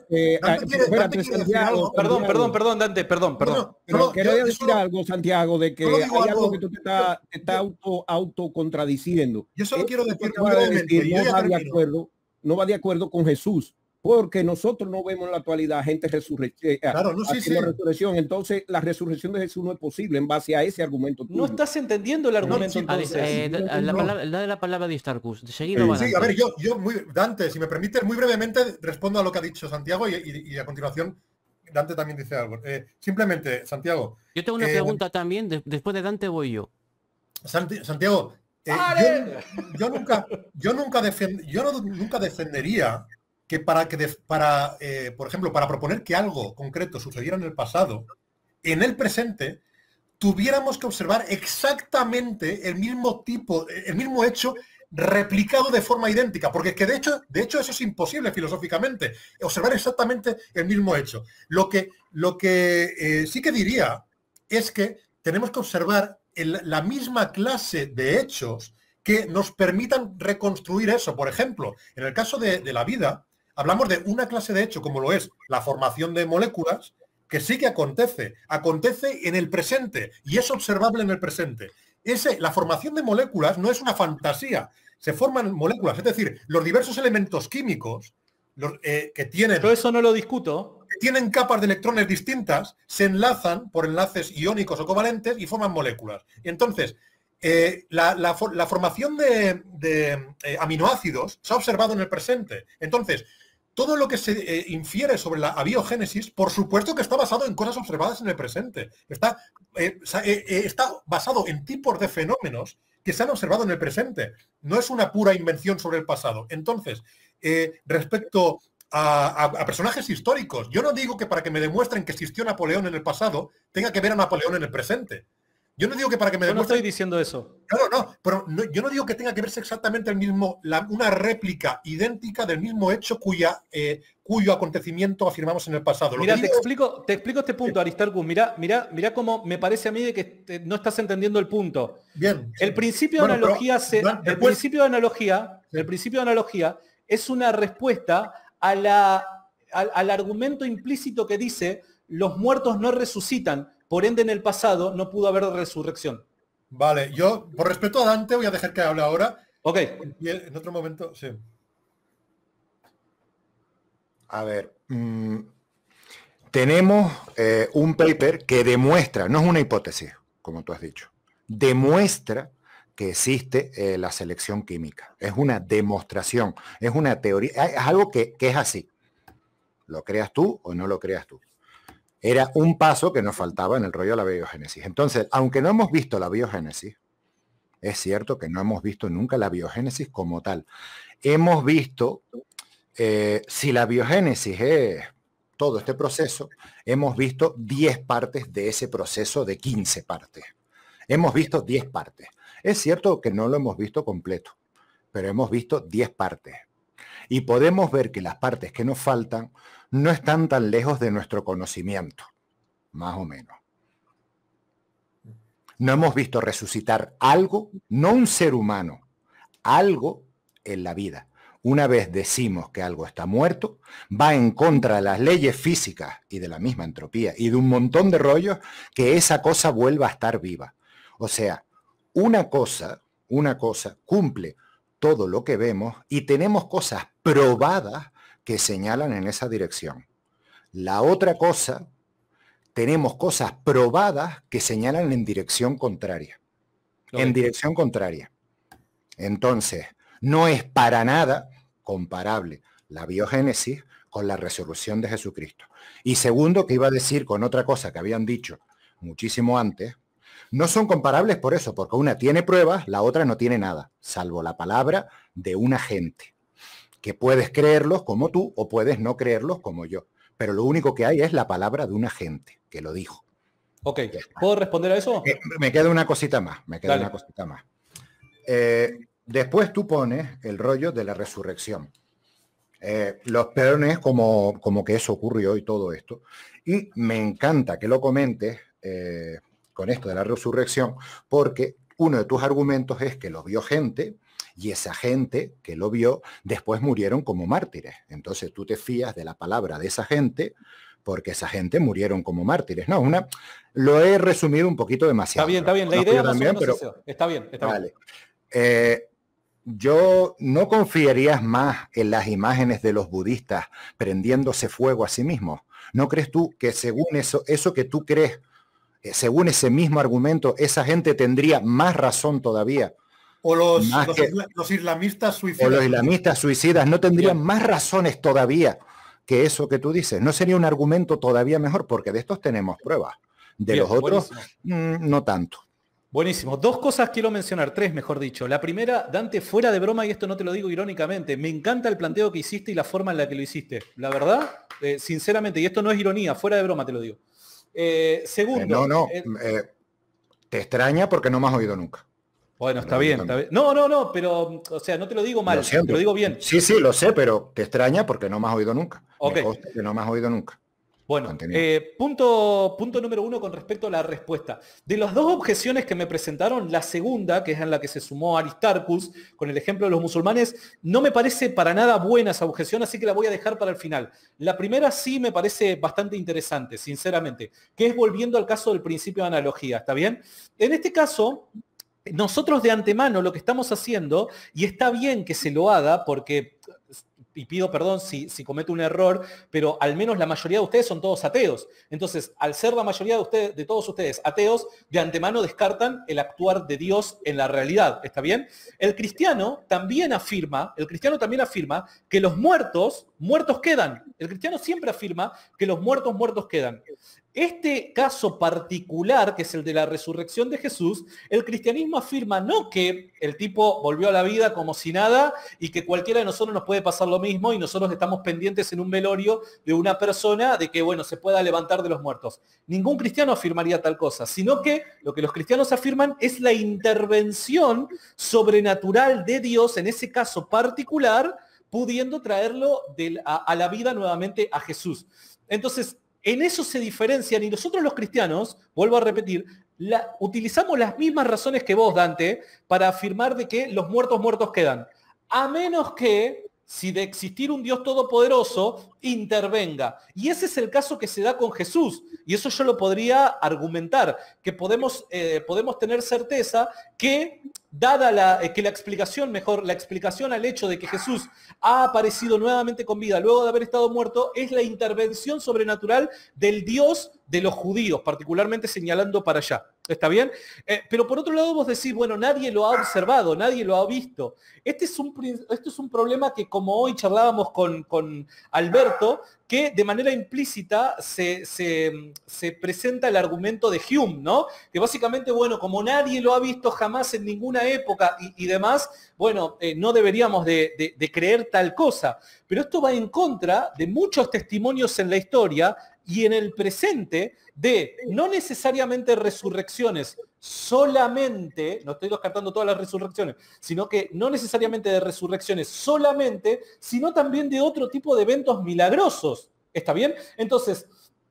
Perdón, perdón, perdón, Dante, perdón, perdón. Pero quería decir algo, Santiago, de que hay algo que tú te estás está auto, autocontradiciendo. Yo solo quiero decir que no va de acuerdo, no va de acuerdo con Jesús porque nosotros no vemos en la actualidad gente resurrección. Eh, claro, no, sí, sí. resurrección. Entonces, la resurrección de Jesús no es posible en base a ese argumento. No estás entendiendo el argumento. Eh, la, palabra, de la palabra de Starcus. sí, a ver, yo, yo muy, Dante, si me permite, muy brevemente respondo a lo que ha dicho Santiago y, a continuación Dante también dice algo. Eh, simplemente, Santiago. Yo tengo una pregunta también. después de Dante voy yo. Santiago, yo, nunca, yo nunca, yo nunca defendería que para que, para, eh, por ejemplo, para proponer que algo concreto sucediera en el pasado, en el presente, tuviéramos que observar exactamente el mismo tipo, el mismo hecho replicado de forma idéntica, porque que de hecho, de hecho eso es imposible filosóficamente, observar exactamente el mismo hecho. Lo que, lo que eh, sí que diría es que tenemos que observar la misma clase de hechos que nos permitan reconstruir eso. Por ejemplo, en el caso de la vida, hablamos de una clase de hecho como lo es la formación de moléculas, que sí que acontece, acontece en el presente y es observable en el presente. Ese, la formación de moléculas no es una fantasía, se forman moléculas, es decir, los diversos elementos químicos eh, que tienen... Todo eso no lo discuto. tienen capas de electrones distintas, se enlazan por enlaces iónicos o covalentes y forman moléculas. Entonces, eh, la, formación de, eh, aminoácidos se ha observado en el presente. Entonces, todo lo que se eh, infiere sobre la abiogénesis, por supuesto que está basado en cosas observadas en el presente. Está, eh, eh, está basado en tipos de fenómenos que se han observado en el presente. No es una pura invención sobre el pasado. Entonces, respecto a, a, personajes históricos, yo no digo que para que me demuestren que existió Napoleón en el pasado, tenga que ver a Napoleón en el presente. Yo no digo que para que me Yo no estoy diciendo eso. Claro, no, pero yo no digo que tenga que verse exactamente el mismo, una réplica idéntica del mismo hecho cuya, eh, cuyo acontecimiento afirmamos en el pasado. mira, te explico, te explico este punto, Aristarchus. Mira, mira, mira cómo me parece a mí de que no estás entendiendo el punto. Bien. El principio de analogía el principio de analogía, el principio de analogía es una respuesta a la, al argumento implícito que dice los muertos no resucitan por ende, en el pasado no pudo haber resurrección. Vale, yo, por respeto a Dante, voy a dejar que hable ahora. Ok. en otro momento, sí. A ver, mm, tenemos eh, un paper que demuestra, no es una hipótesis, como tú has dicho, demuestra que existe eh, la selección química. Es una demostración, es una teoría, es algo que, que es así. Lo creas tú o no lo creas tú era un paso que nos faltaba en el rollo de la biogénesis. Entonces, aunque no hemos visto la biogénesis, es cierto que no hemos visto nunca la biogénesis como tal. Hemos visto, eh, si la biogénesis es todo este proceso, hemos visto 10 partes de ese proceso de 15 partes. Hemos visto 10 partes. Es cierto que no lo hemos visto completo, pero hemos visto 10 partes. Y podemos ver que las partes que nos faltan no están tan lejos de nuestro conocimiento, más o menos. No hemos visto resucitar algo, no un ser humano, algo en la vida. una vez decimos que algo está muerto, va en contra de las leyes físicas y de la misma entropía y de un montón de rollos que esa cosa vuelva a estar viva. O sea, una cosa, una cosa cumple todo lo que vemos y tenemos cosas probadas que señalan en esa dirección. La otra cosa, tenemos cosas probadas que señalan en dirección contraria. En dirección contraria. Entonces, no es para nada comparable la biogénesis con la resurrección de Jesucristo. Y segundo, que iba a decir con otra cosa que habían dicho muchísimo antes, no son comparables por eso, porque una tiene pruebas, la otra no tiene nada, salvo la palabra de una gente, que puedes creerlos como tú o puedes no creerlos como yo. Pero lo único que hay es la palabra de una gente que lo dijo. Ok, ¿puedo responder a eso? Eh, me queda una cosita más, me queda una cosita más. Eh, Después tú pones el rollo de la resurrección. Eh, los peones como, como que eso ocurrió y todo esto. Y me encanta que lo comentes con esto de la resurrección, porque uno de tus argumentos es que lo vio gente y esa gente que lo vio después murieron como mártires. Entonces tú te fías de la palabra de esa gente porque esa gente murieron como mártires. No, una, lo he resumido un poquito demasiado. Está bien, está bien. La idea también, pero, está bien, está vale. bien. Eh, yo no confiarías más en las imágenes de los budistas prendiéndose fuego a sí mismos. ¿No crees tú que según eso, eso que tú crees, eh, según ese mismo argumento, esa gente tendría más razón todavía? O los, islamistas suicidas. O los islamistas suicidas no tendrían más razones todavía que eso que tú dices. No sería un argumento todavía mejor, porque de estos tenemos pruebas. De los otros, mm, no tanto. Buenísimo. Dos cosas quiero mencionar, tres mejor dicho. La primera, Dante, fuera de broma, y esto no te lo digo irónicamente, me encanta el planteo que hiciste y la forma en la que lo hiciste. La verdad, eh, sinceramente, y esto no es ironía, fuera de broma te lo digo. Eh, segundo. no, no. te extraña porque no me has oído nunca. Bueno, está bien, está bien, No, no, no, pero, o sea, no te lo digo mal, te lo digo bien. Sí, sí, lo sé, pero te extraña porque no me has oído nunca. Ok. que no me has oído nunca. Bueno, eh, punto, punto número uno con respecto a la respuesta. De las dos objeciones que me presentaron, la segunda, que es en la que se sumó Aristarchus, con el ejemplo de los musulmanes, no me parece para nada buena esa objeción, así que la voy a dejar para el final. La primera sí me parece bastante interesante, sinceramente, que es volviendo al caso del principio de analogía, ¿está bien? En este caso, nosotros de antemano lo que estamos haciendo, y está bien que se lo haga, porque y pido perdón si, cometo un error, pero al menos la mayoría de ustedes son todos ateos. Entonces, al ser la mayoría de, ustedes, de todos ustedes ateos, de antemano descartan el actuar de Dios en la realidad. ¿Está bien? El cristiano también afirma, el cristiano también afirma que los muertos, muertos quedan. El cristiano siempre afirma que los muertos, muertos quedan. Este caso particular, que es el de la resurrección de Jesús, el cristianismo afirma no que el tipo volvió a la vida como si nada y que cualquiera de nosotros nos puede pasar lo mismo y nosotros estamos pendientes en un velorio de una persona de que, bueno, se pueda levantar de los muertos. Ningún cristiano afirmaría tal cosa, sino que lo que los cristianos afirman es la intervención sobrenatural de Dios en ese caso particular, pudiendo traerlo a, a la vida nuevamente a Jesús. Entonces, en eso se diferencian y nosotros los cristianos, vuelvo a repetir, utilizamos las mismas razones que vos, Dante, para afirmar de que los muertos muertos quedan. A menos que si de existir un Dios todopoderoso, intervenga. Y ese es el caso que se da con Jesús. Y eso yo lo podría argumentar, que podemos, eh, podemos tener certeza que, dada la, eh, que la explicación, mejor, la explicación al hecho de que Jesús ha aparecido nuevamente con vida luego de haber estado muerto, es la intervención sobrenatural del Dios de los judíos, particularmente señalando para allá. ¿Está bien? Eh, pero por otro lado vos decís, bueno, nadie lo ha observado, nadie lo ha visto. Este es un, este es un problema que como hoy charlábamos con, con Alberto, que de manera implícita se, presenta el argumento de Hume, ¿no? Que básicamente, bueno, como nadie lo ha visto jamás en ninguna época y, demás, bueno, eh, no deberíamos de, de creer tal cosa. Pero esto va en contra de muchos testimonios en la historia y en el presente de no necesariamente resurrecciones, solamente, no estoy descartando todas las resurrecciones, sino que no necesariamente de resurrecciones solamente, sino también de otro tipo de eventos milagrosos. ¿Está bien? Entonces,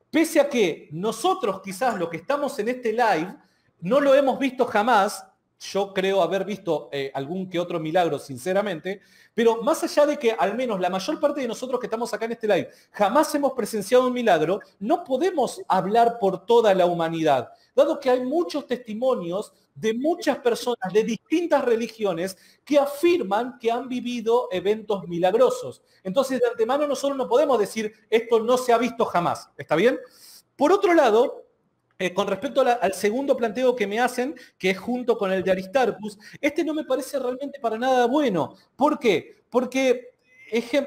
pese a que nosotros quizás lo que estamos en este live no lo hemos visto jamás, yo creo haber visto eh, algún que otro milagro, sinceramente, pero más allá de que al menos la mayor parte de nosotros que estamos acá en este live jamás hemos presenciado un milagro, no podemos hablar por toda la humanidad, dado que hay muchos testimonios de muchas personas de distintas religiones que afirman que han vivido eventos milagrosos. Entonces, de antemano nosotros no podemos decir esto no se ha visto jamás. ¿Está bien? Por otro lado, eh, con respecto al segundo planteo que me hacen, que es junto con el de Aristarchus, este no me parece realmente para nada bueno. ¿Por qué? Porque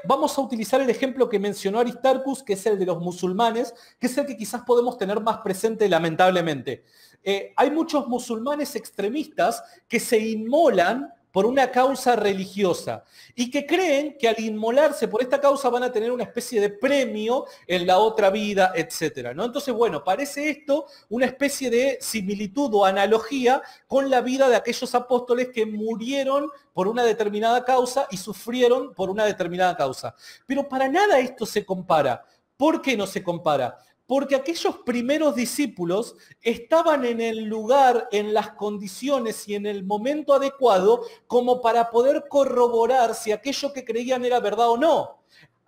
vamos a utilizar el ejemplo que mencionó Aristarchus, que es el de los musulmanes, que es el que quizás podemos tener más presente lamentablemente. Eh, hay muchos musulmanes extremistas que se inmolan por una causa religiosa y que creen que al inmolarse por esta causa van a tener una especie de premio en la otra vida, etcétera, ¿no? Entonces, bueno, parece esto una especie de similitud o analogía con la vida de aquellos apóstoles que murieron por una determinada causa y sufrieron por una determinada causa. Pero para nada esto se compara. ¿Por qué no se compara? Porque aquellos primeros discípulos estaban en el lugar, en las condiciones y en el momento adecuado como para poder corroborar si aquello que creían era verdad o no.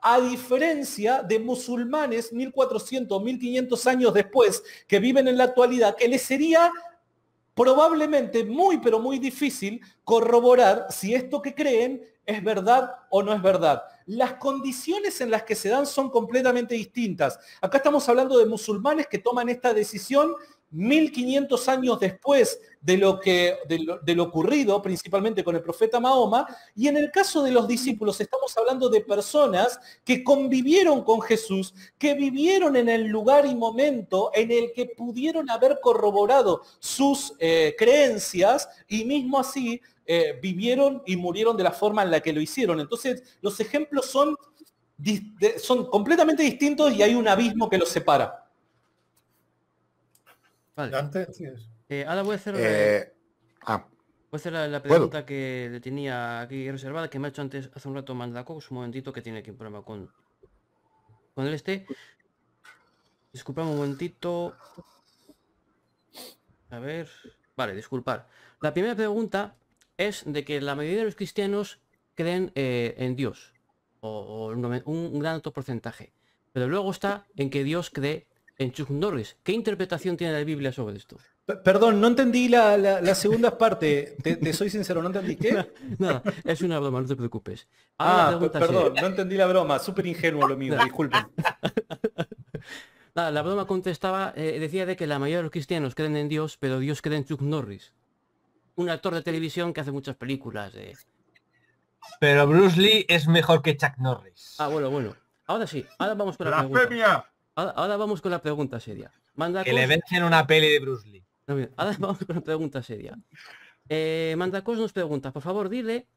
A diferencia de musulmanes 1400, 1500 años después que viven en la actualidad, que les sería probablemente muy, pero muy difícil corroborar si esto que creen es verdad o no es verdad. Las condiciones en las que se dan son completamente distintas. Acá estamos hablando de musulmanes que toman esta decisión 1500 años después de lo, que, de lo, ocurrido, principalmente con el profeta Mahoma, y en el caso de los discípulos estamos hablando de personas que convivieron con Jesús, que vivieron en el lugar y momento en el que pudieron haber corroborado sus eh, creencias y mismo así eh, vivieron y murieron de la forma en la que lo hicieron. Entonces, los ejemplos son, son completamente distintos y hay un abismo que los separa. Eh, ahora voy a hacer, eh, ah. voy a hacer la, pregunta que le tenía aquí reservada, que me ha hecho antes hace un rato Mandacos, un momentito que tiene aquí un problema con, con el este. Disculpame un momentito. A ver. Vale, disculpar. La primera pregunta es de que la mayoría de los cristianos creen eh, en Dios, o, un, un, gran alto porcentaje. Pero luego está en que Dios cree en Chuck Norris. ¿Qué interpretación tiene la Biblia sobre esto? perdón, no entendí la, segunda parte. Te, soy sincero, no entendí qué. Nada, es una broma, no te preocupes. ah, perdón, no entendí la broma. Súper ingenuo lo mío, disculpen. Nada, la broma contestaba, eh, decía de que la mayoría de los cristianos creen en Dios, pero Dios cree en Chuck Norris. Un actor de televisión que hace muchas películas. Pero Bruce Lee es mejor que Chuck Norris. Ah, bueno, bueno. Ahora sí, ahora vamos con la, pregunta. Ahora, vamos con la pregunta seria. que le vencen una peli de Bruce Lee. ahora vamos con la pregunta seria. Eh, Mandacos nos pregunta, por favor, dile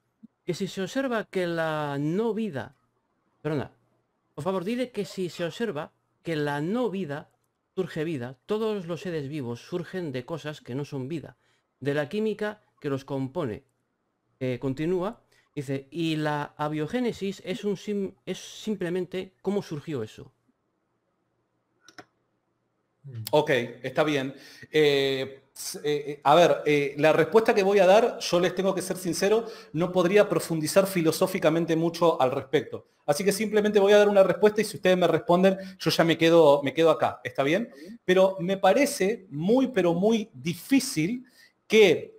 que si se observa que la no vida, perdona, por favor, dile que si se observa que la no vida surge vida, todos los seres vivos surgen de cosas que no son vida, de la química que los compone. Eh, continúa, dice, y la abiogénesis es, un es simplemente cómo surgió eso. Ok, está bien. Eh, eh, eh, a ver, la respuesta que voy a dar, yo les tengo que ser sincero, no podría profundizar filosóficamente mucho al respecto. Así que simplemente voy a dar una respuesta y si ustedes me responden, yo ya me quedo, me quedo acá, ¿está bien? Pero me parece muy, pero muy difícil que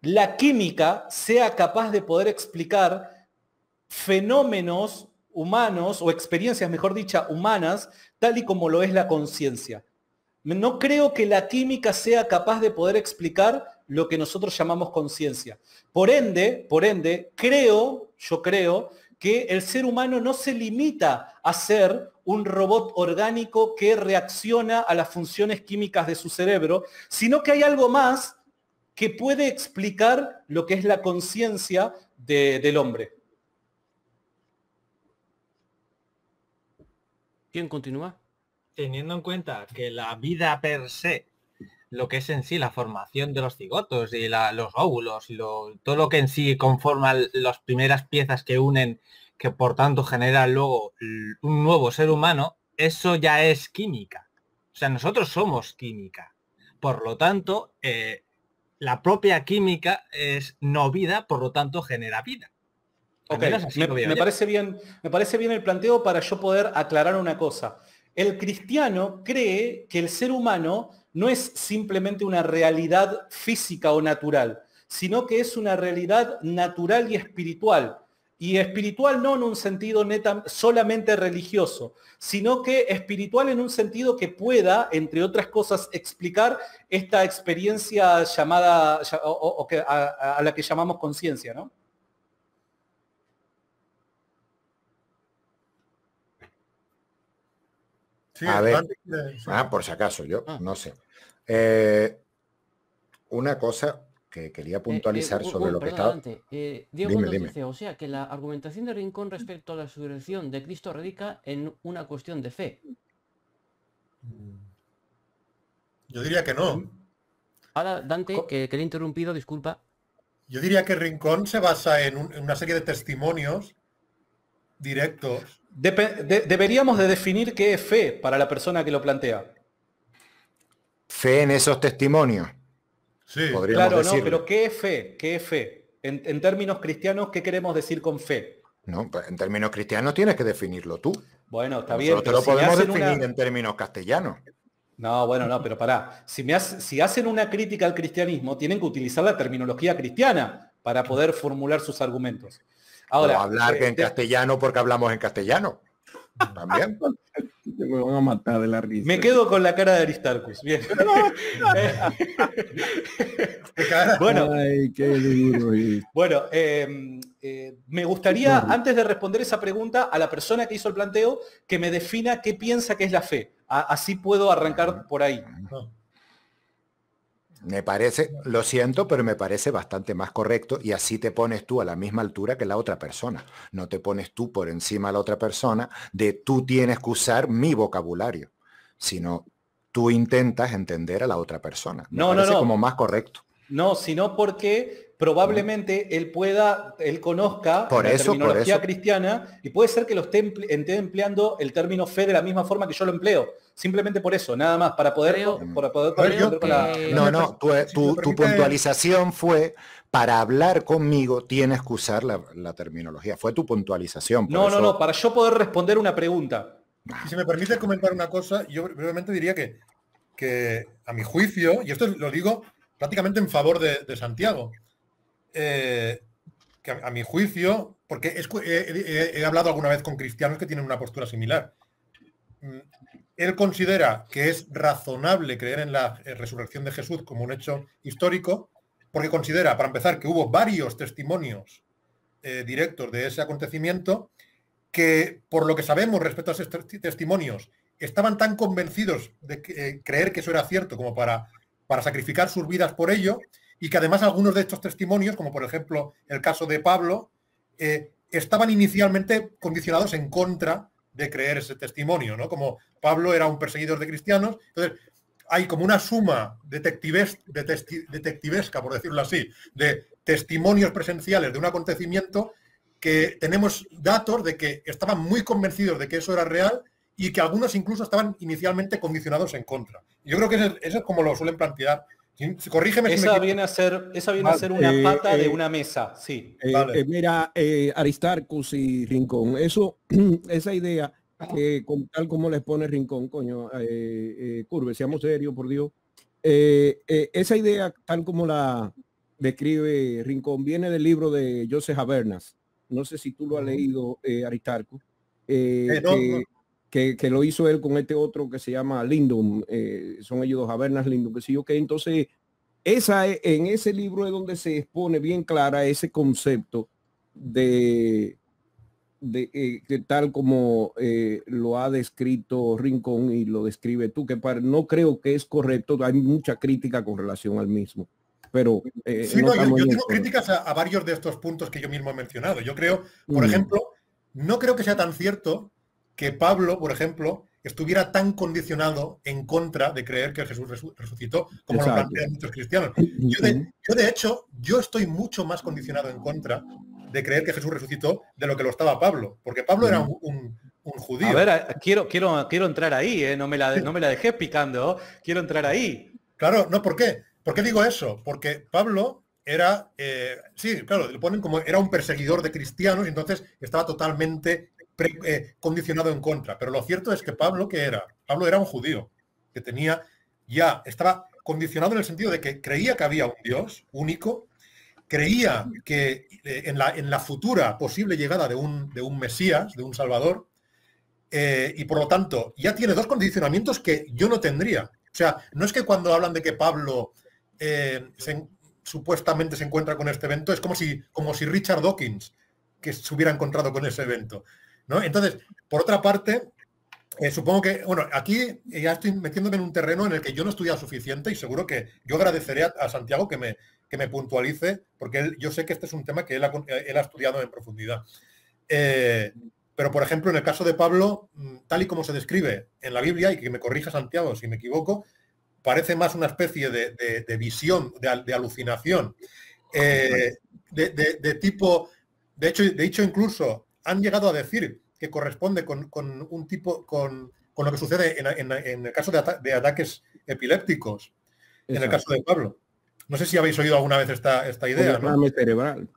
la química sea capaz de poder explicar fenómenos humanos o experiencias, mejor dicha, humanas, tal y como lo es la conciencia. No creo que la química sea capaz de poder explicar lo que nosotros llamamos conciencia. Por ende, por ende, creo, yo creo, que el ser humano no se limita a ser un robot orgánico que reacciona a las funciones químicas de su cerebro, sino que hay algo más que puede explicar lo que es la conciencia del hombre. ¿Quién continúa? teniendo en cuenta que la vida per se, lo que es en sí la formación de los cigotos y los óvulos y todo lo que en sí conforma las primeras piezas que unen, que por tanto generan luego un nuevo ser humano, eso ya es química. O sea, nosotros somos química. Por lo tanto, eh, la propia química es no vida, por lo tanto genera vida. me, parece bien, me parece bien el planteo para yo poder aclarar una cosa. El cristiano cree que el ser humano no es simplemente una realidad física o natural, sino que es una realidad natural y espiritual. Y espiritual no en un sentido neta, solamente religioso, sino que espiritual en un sentido que pueda, entre otras cosas, explicar esta experiencia llamada, o, a, a la que llamamos conciencia, ¿no? a ver, ah, por si acaso, yo ah. no sé. Eh, una cosa que quería eh, eh, puntualizar sobre lo que estaba... Diego dice, o sea, que la argumentación de Rincón respecto a la resurrección de Cristo radica en una cuestión de fe. Yo diría que no. Ahora, Dante, que, que le he interrumpido, disculpa. Yo diría que Rincón se basa en una serie de testimonios directos deberíamos de definir qué es fe para la persona que lo plantea. Fe en esos testimonios. Sí, claro, no, pero ¿qué es fe? ¿Qué es fe? En, términos cristianos, ¿qué queremos decir con fe? No, pues en términos cristianos tienes que definirlo tú. Bueno, está bien. Pero lo podemos definir en términos castellanos. No, bueno, no, pero pará. Si, me si hacen una crítica al cristianismo, tienen que utilizar la terminología cristiana para poder formular sus argumentos. Ahora, hablar eh, en castellano porque hablamos en castellano. También. Me van a matar de la risa. Me quedo con la cara de Aristarchus. Bien. bueno, bueno em, eh, me gustaría, antes de responder esa pregunta, a la persona que hizo el planteo, que me defina qué piensa que es la fe. así puedo arrancar por ahí. Me parece, lo siento, pero me parece bastante más correcto y así te pones tú a la misma altura que la otra persona. No te pones tú por encima de la otra persona de tú tienes que usar mi vocabulario, sino tú intentas entender a la otra persona. Me no, parece no, no. como más correcto. No, sino porque probablemente él pueda, él conozca la terminología cristiana y puede ser que lo esté, empleando el término fe de la misma forma que yo lo empleo. Simplemente por eso, nada más, para poder, poder, No, no, tu, puntualización fue para hablar conmigo tienes que usar la, terminología. Fue tu puntualización. No, no, no, para yo poder responder una pregunta. si me permite comentar una cosa, yo brevemente diría que, que a mi juicio, y esto lo digo prácticamente en favor de Santiago, eh, que a, mi juicio, porque he, hablado alguna vez con cristianos que tienen una postura similar. Él considera que es razonable creer en la eh, resurrección de Jesús como un hecho histórico, porque considera, para empezar, que hubo varios testimonios eh, directos de ese acontecimiento que, por lo que sabemos respecto a esos testimonios, estaban tan convencidos de creer que eso era cierto como para, sacrificar sus vidas por ello, y que además algunos de estos testimonios, como por ejemplo el caso de Pablo, eh, estaban inicialmente condicionados en contra de creer ese testimonio, ¿no? Como Pablo era un perseguidor de cristianos, entonces hay como una suma detectives, detectivesca, por decirlo así, de testimonios presenciales de un acontecimiento que tenemos datos de que estaban muy convencidos de que eso era real y que algunos incluso estaban inicialmente condicionados en contra. Yo creo que eso es como lo suelen plantear Corrígeme esa, viene a ser, esa viene a ser una eh, pata de eh, una mesa, sí. Eh, mira, Aristarcus y Rincón, eso, esa idea que tal como les pone Rincón, coño, Curve, seamos serios, por Dios. esa idea, tal como la describe Rincón, viene del libro de Joseph Habernas. No sé si tú lo has leído, Aristarcus. Que, lo hizo él con este otro que se llama Lindum, eh, son ellos dos, Avernas Lindum, que sí, que entonces esa, e, en ese libro es donde se expone bien clara ese concepto de, de eh, tal como eh, lo ha descrito Rincón y lo describe tú, que para, no creo que es correcto, hay mucha crítica con relación al mismo. Pero yo, tengo críticas a, a, varios de estos puntos que yo mismo he mencionado. Yo creo, por mm. ejemplo, no creo que sea tan cierto que Pablo, por ejemplo, estuviera tan condicionado en contra de creer que Jesús resucitó, como lo plantean muchos cristianos. Yo de, hecho, yo estoy mucho más condicionado en contra de creer que Jesús resucitó de lo que lo estaba Pablo, porque Pablo era un, judío. A ver, quiero, quiero, quiero entrar ahí, ¿eh? no, me la, no me la dejé picando, quiero entrar ahí. Claro, no, ¿por qué? ¿Por qué digo eso? Porque Pablo era, eh, sí, claro, lo ponen como era un perseguidor de cristianos y entonces estaba totalmente eh, condicionado en contra. Pero lo cierto es que Pablo, que era? Pablo era un judío, que tenía ya, estaba condicionado en el sentido de que creía que había un Dios único, creía que eh, en, la, en, la, futura posible llegada de un, de un Mesías, de un Salvador, y por lo tanto ya tiene dos condicionamientos que yo no tendría. O sea, no es que cuando hablan de que Pablo supuestamente se encuentra con este evento, es como si, como si Richard Dawkins que se hubiera encontrado con ese evento. ¿No? Entonces, por otra parte, eh, supongo que, bueno, aquí ya estoy metiéndome en un terreno en el que yo no he estudiado suficiente y seguro que yo agradeceré a, Santiago que me, que me puntualice, porque yo sé que este es un tema que él ha, él ha estudiado en profundidad. Eh, pero, por ejemplo, en el caso de Pablo, mm, tal y como se describe en la Biblia, y que me corrija Santiago si me equivoco, parece más una especie de, visión, de, alucinación, eh, de, tipo, de hecho, de hecho incluso han llegado a decir que corresponde con, un tipo, con, lo que sucede en, el caso de, ataques epilépticos, en el caso de Pablo. No sé si habéis oído alguna vez esta, esta idea. ¿no? cerebral.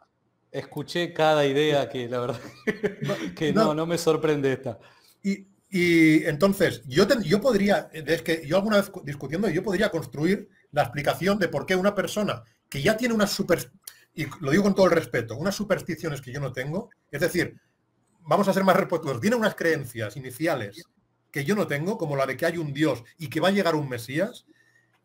Escuché cada idea que la verdad que no, no, me sorprende esta. Y, y entonces, yo, yo podría, es que yo alguna vez discutiendo, yo podría construir la explicación de por qué una persona que ya tiene una super, y lo digo con todo el respeto, unas supersticiones que yo no tengo, es decir, vamos a ser más respetuosos, tiene unas creencias iniciales que yo no tengo, como la de que hay un Dios y que va a llegar un Mesías,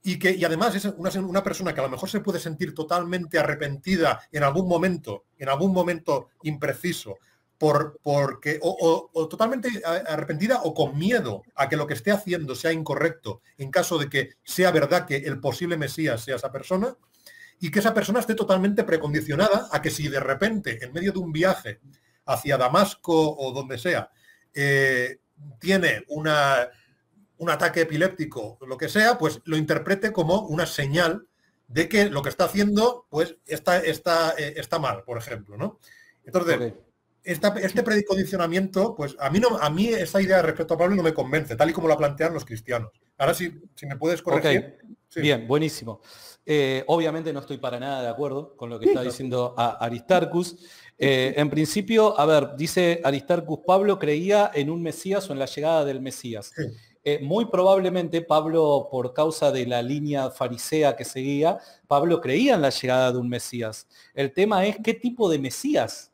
y que y además es una, persona que a lo mejor se puede sentir totalmente arrepentida en algún momento, en algún momento impreciso, por, porque, o, totalmente arrepentida o con miedo a que lo que esté haciendo sea incorrecto en caso de que sea verdad que el posible Mesías sea esa persona, y que esa persona esté totalmente precondicionada a que si de repente, en medio de un viaje hacia Damasco o donde sea, eh, tiene una, un ataque epiléptico, lo que sea, pues lo interprete como una señal de que lo que está haciendo pues está, está, eh, está mal, por ejemplo. ¿no? Entonces, este precondicionamiento, pues a mí, no, a mí esa idea respecto a Pablo no me convence, tal y como la plantean los cristianos. Ahora sí, si me puedes corregir. Bien, buenísimo. Eh, obviamente no estoy para nada de acuerdo con lo que está diciendo Aristarcus. Eh, en principio, a ver, dice Aristarcus, Pablo creía en un Mesías o en la llegada del Mesías. Eh, muy probablemente Pablo, por causa de la línea farisea que seguía, Pablo creía en la llegada de un Mesías. El tema es qué tipo de Mesías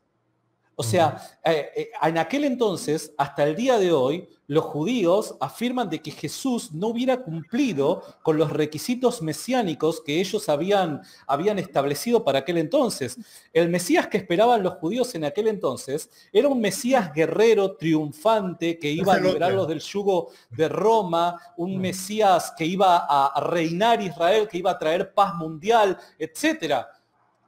o sea, eh, en aquel entonces, hasta el día de hoy, los judíos afirman de que Jesús no hubiera cumplido con los requisitos mesiánicos que ellos habían, habían establecido para aquel entonces. El Mesías que esperaban los judíos en aquel entonces era un Mesías guerrero, triunfante, que iba a liberarlos del yugo de Roma, un Mesías que iba a reinar Israel, que iba a traer paz mundial, etcétera.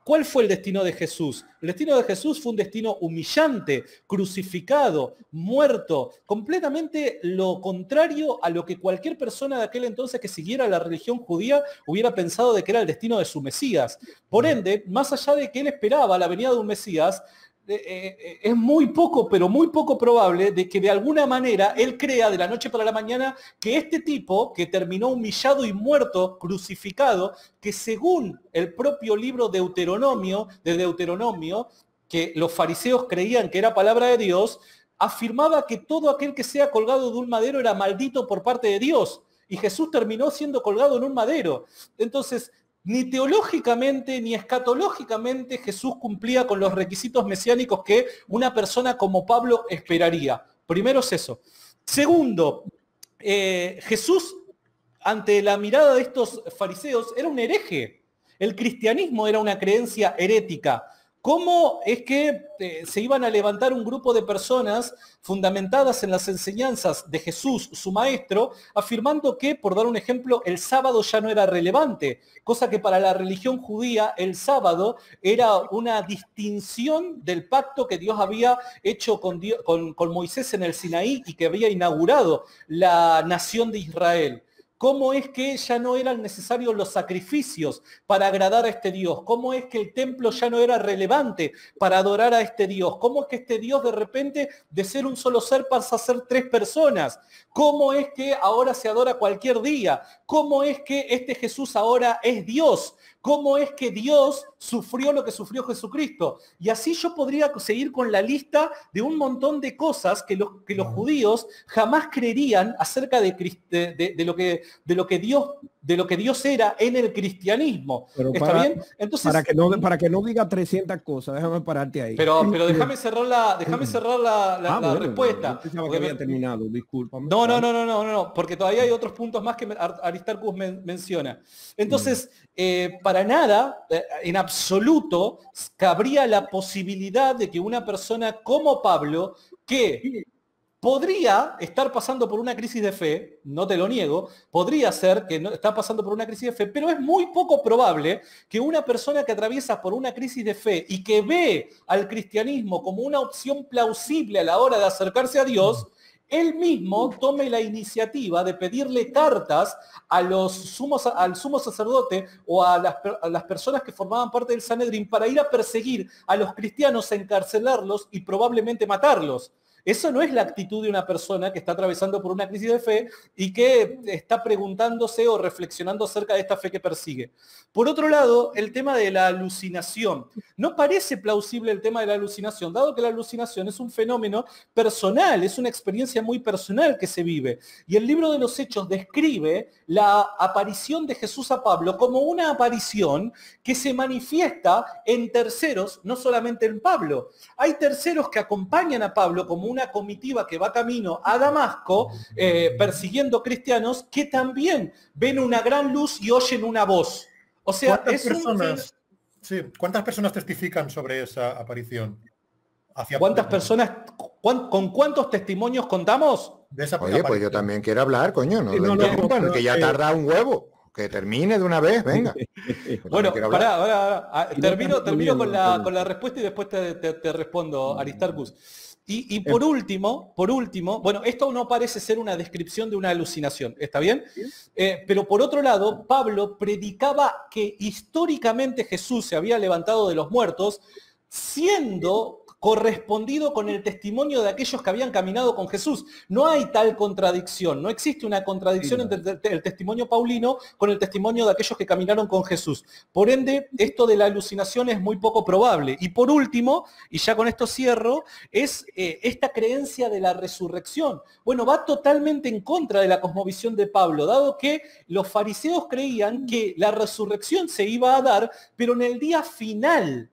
¿Cuál fue el destino de Jesús? El destino de Jesús fue un destino humillante, crucificado, muerto, completamente lo contrario a lo que cualquier persona de aquel entonces que siguiera la religión judía hubiera pensado de que era el destino de su Mesías. Por ende, más allá de que él esperaba la venida de un Mesías, eh, eh, es muy poco, pero muy poco probable de que de alguna manera él crea de la noche para la mañana que este tipo que terminó humillado y muerto, crucificado, que según el propio libro Deuteronomio, de Deuteronomio, que los fariseos creían que era palabra de Dios, afirmaba que todo aquel que sea colgado de un madero era maldito por parte de Dios. Y Jesús terminó siendo colgado en un madero. Entonces, ni teológicamente ni escatológicamente Jesús cumplía con los requisitos mesiánicos que una persona como Pablo esperaría. Primero es eso. Segundo, eh, Jesús, ante la mirada de estos fariseos, era un hereje. El cristianismo era una creencia herética. ¿Cómo es que eh, se iban a levantar un grupo de personas fundamentadas en las enseñanzas de Jesús, su maestro, afirmando que, por dar un ejemplo, el sábado ya no era relevante, cosa que para la religión judía el sábado era una distinción del pacto que Dios había hecho con, con Moisés en el Sinaí y que había inaugurado la nación de Israel. Cómo es que ya no eran necesarios los sacrificios para agradar a este Dios, cómo es que el templo ya no era relevante para adorar a este Dios, cómo es que este Dios de repente de ser un solo ser pasa a ser tres personas, cómo es que ahora se adora cualquier día, cómo es que este Jesús ahora es Dios, cómo es que Dios sufrió lo que sufrió Jesucristo. Y así yo podría seguir con la lista de un montón de cosas que los, que los judíos jamás creerían acerca de, de, lo que, de, lo que Dios, de lo que Dios era en el cristianismo. ¿Está bien? Entonces, para que, no, para que no diga 300 cosas, déjame pararte ahí. Pero, pero déjame cerrar la, déjame cerrar la, ah, respuesta. No, había terminado, disculpa. No, no, no, no, no, no, porque todavía hay otros puntos más que Aristarchus menciona. Entonces, eh, para nada, eh, en absoluto, cabría la posibilidad de que una persona como Pablo, que podría estar pasando por una crisis de fe, no te lo niego, podría ser que no, está pasando por una crisis de fe, pero es muy poco probable que una persona que atraviesa por una crisis de fe y que ve al cristianismo como una opción plausible a la hora de acercarse a Dios, él mismo tome la iniciativa de pedirle cartas a al sumo sacerdote o a las, personas que formaban parte del Sanedrín para ir a perseguir a los cristianos, encarcelarlos y probablemente matarlos. Eso no es la actitud de una persona que está atravesando por una crisis de fe y que está preguntándose o reflexionando acerca de esta fe que persigue. Por otro lado, el tema de la alucinación. No parece plausible el tema de la alucinación, dado que la alucinación es un fenómeno personal, es una experiencia muy personal que se vive. Y el libro de los Hechos describe la aparición de Jesús a Pablo como una aparición que se manifiesta en terceros, no solamente en Pablo. Hay terceros que acompañan a Pablo como una comitiva que va camino a Damasco eh, persiguiendo cristianos que también ven una gran luz y oyen una voz. O sea, ¿Cuántas personas, ¿cuántas personas testifican sobre esa aparición? ¿Cuántas personas, con cuántos testimonios contamos? De esa Oye, pues yo también quiero hablar, coño, no, no, que ya eh, tarda un huevo. Que termine de una vez, venga. bueno, pará, ah, termino, termino con, la, con la respuesta y después te, te respondo, Aristarcus. Y, por último, por último, bueno, esto no parece ser una descripción de una alucinación, ¿está bien? Eh, pero por otro lado, Pablo predicaba que históricamente Jesús se había levantado de los muertos, siendo correspondido con el testimonio de aquellos que habían caminado con Jesús. No hay tal contradicción, no existe una contradicción entre el testimonio paulino con el testimonio de aquellos que caminaron con Jesús. Por ende, esto de la alucinación es muy poco probable. Y por último, y ya con esto cierro, es eh, esta creencia de la resurrección. Bueno, va totalmente en contra de la cosmovisión de Pablo, dado que los fariseos creían que la resurrección se iba a dar, pero en el día final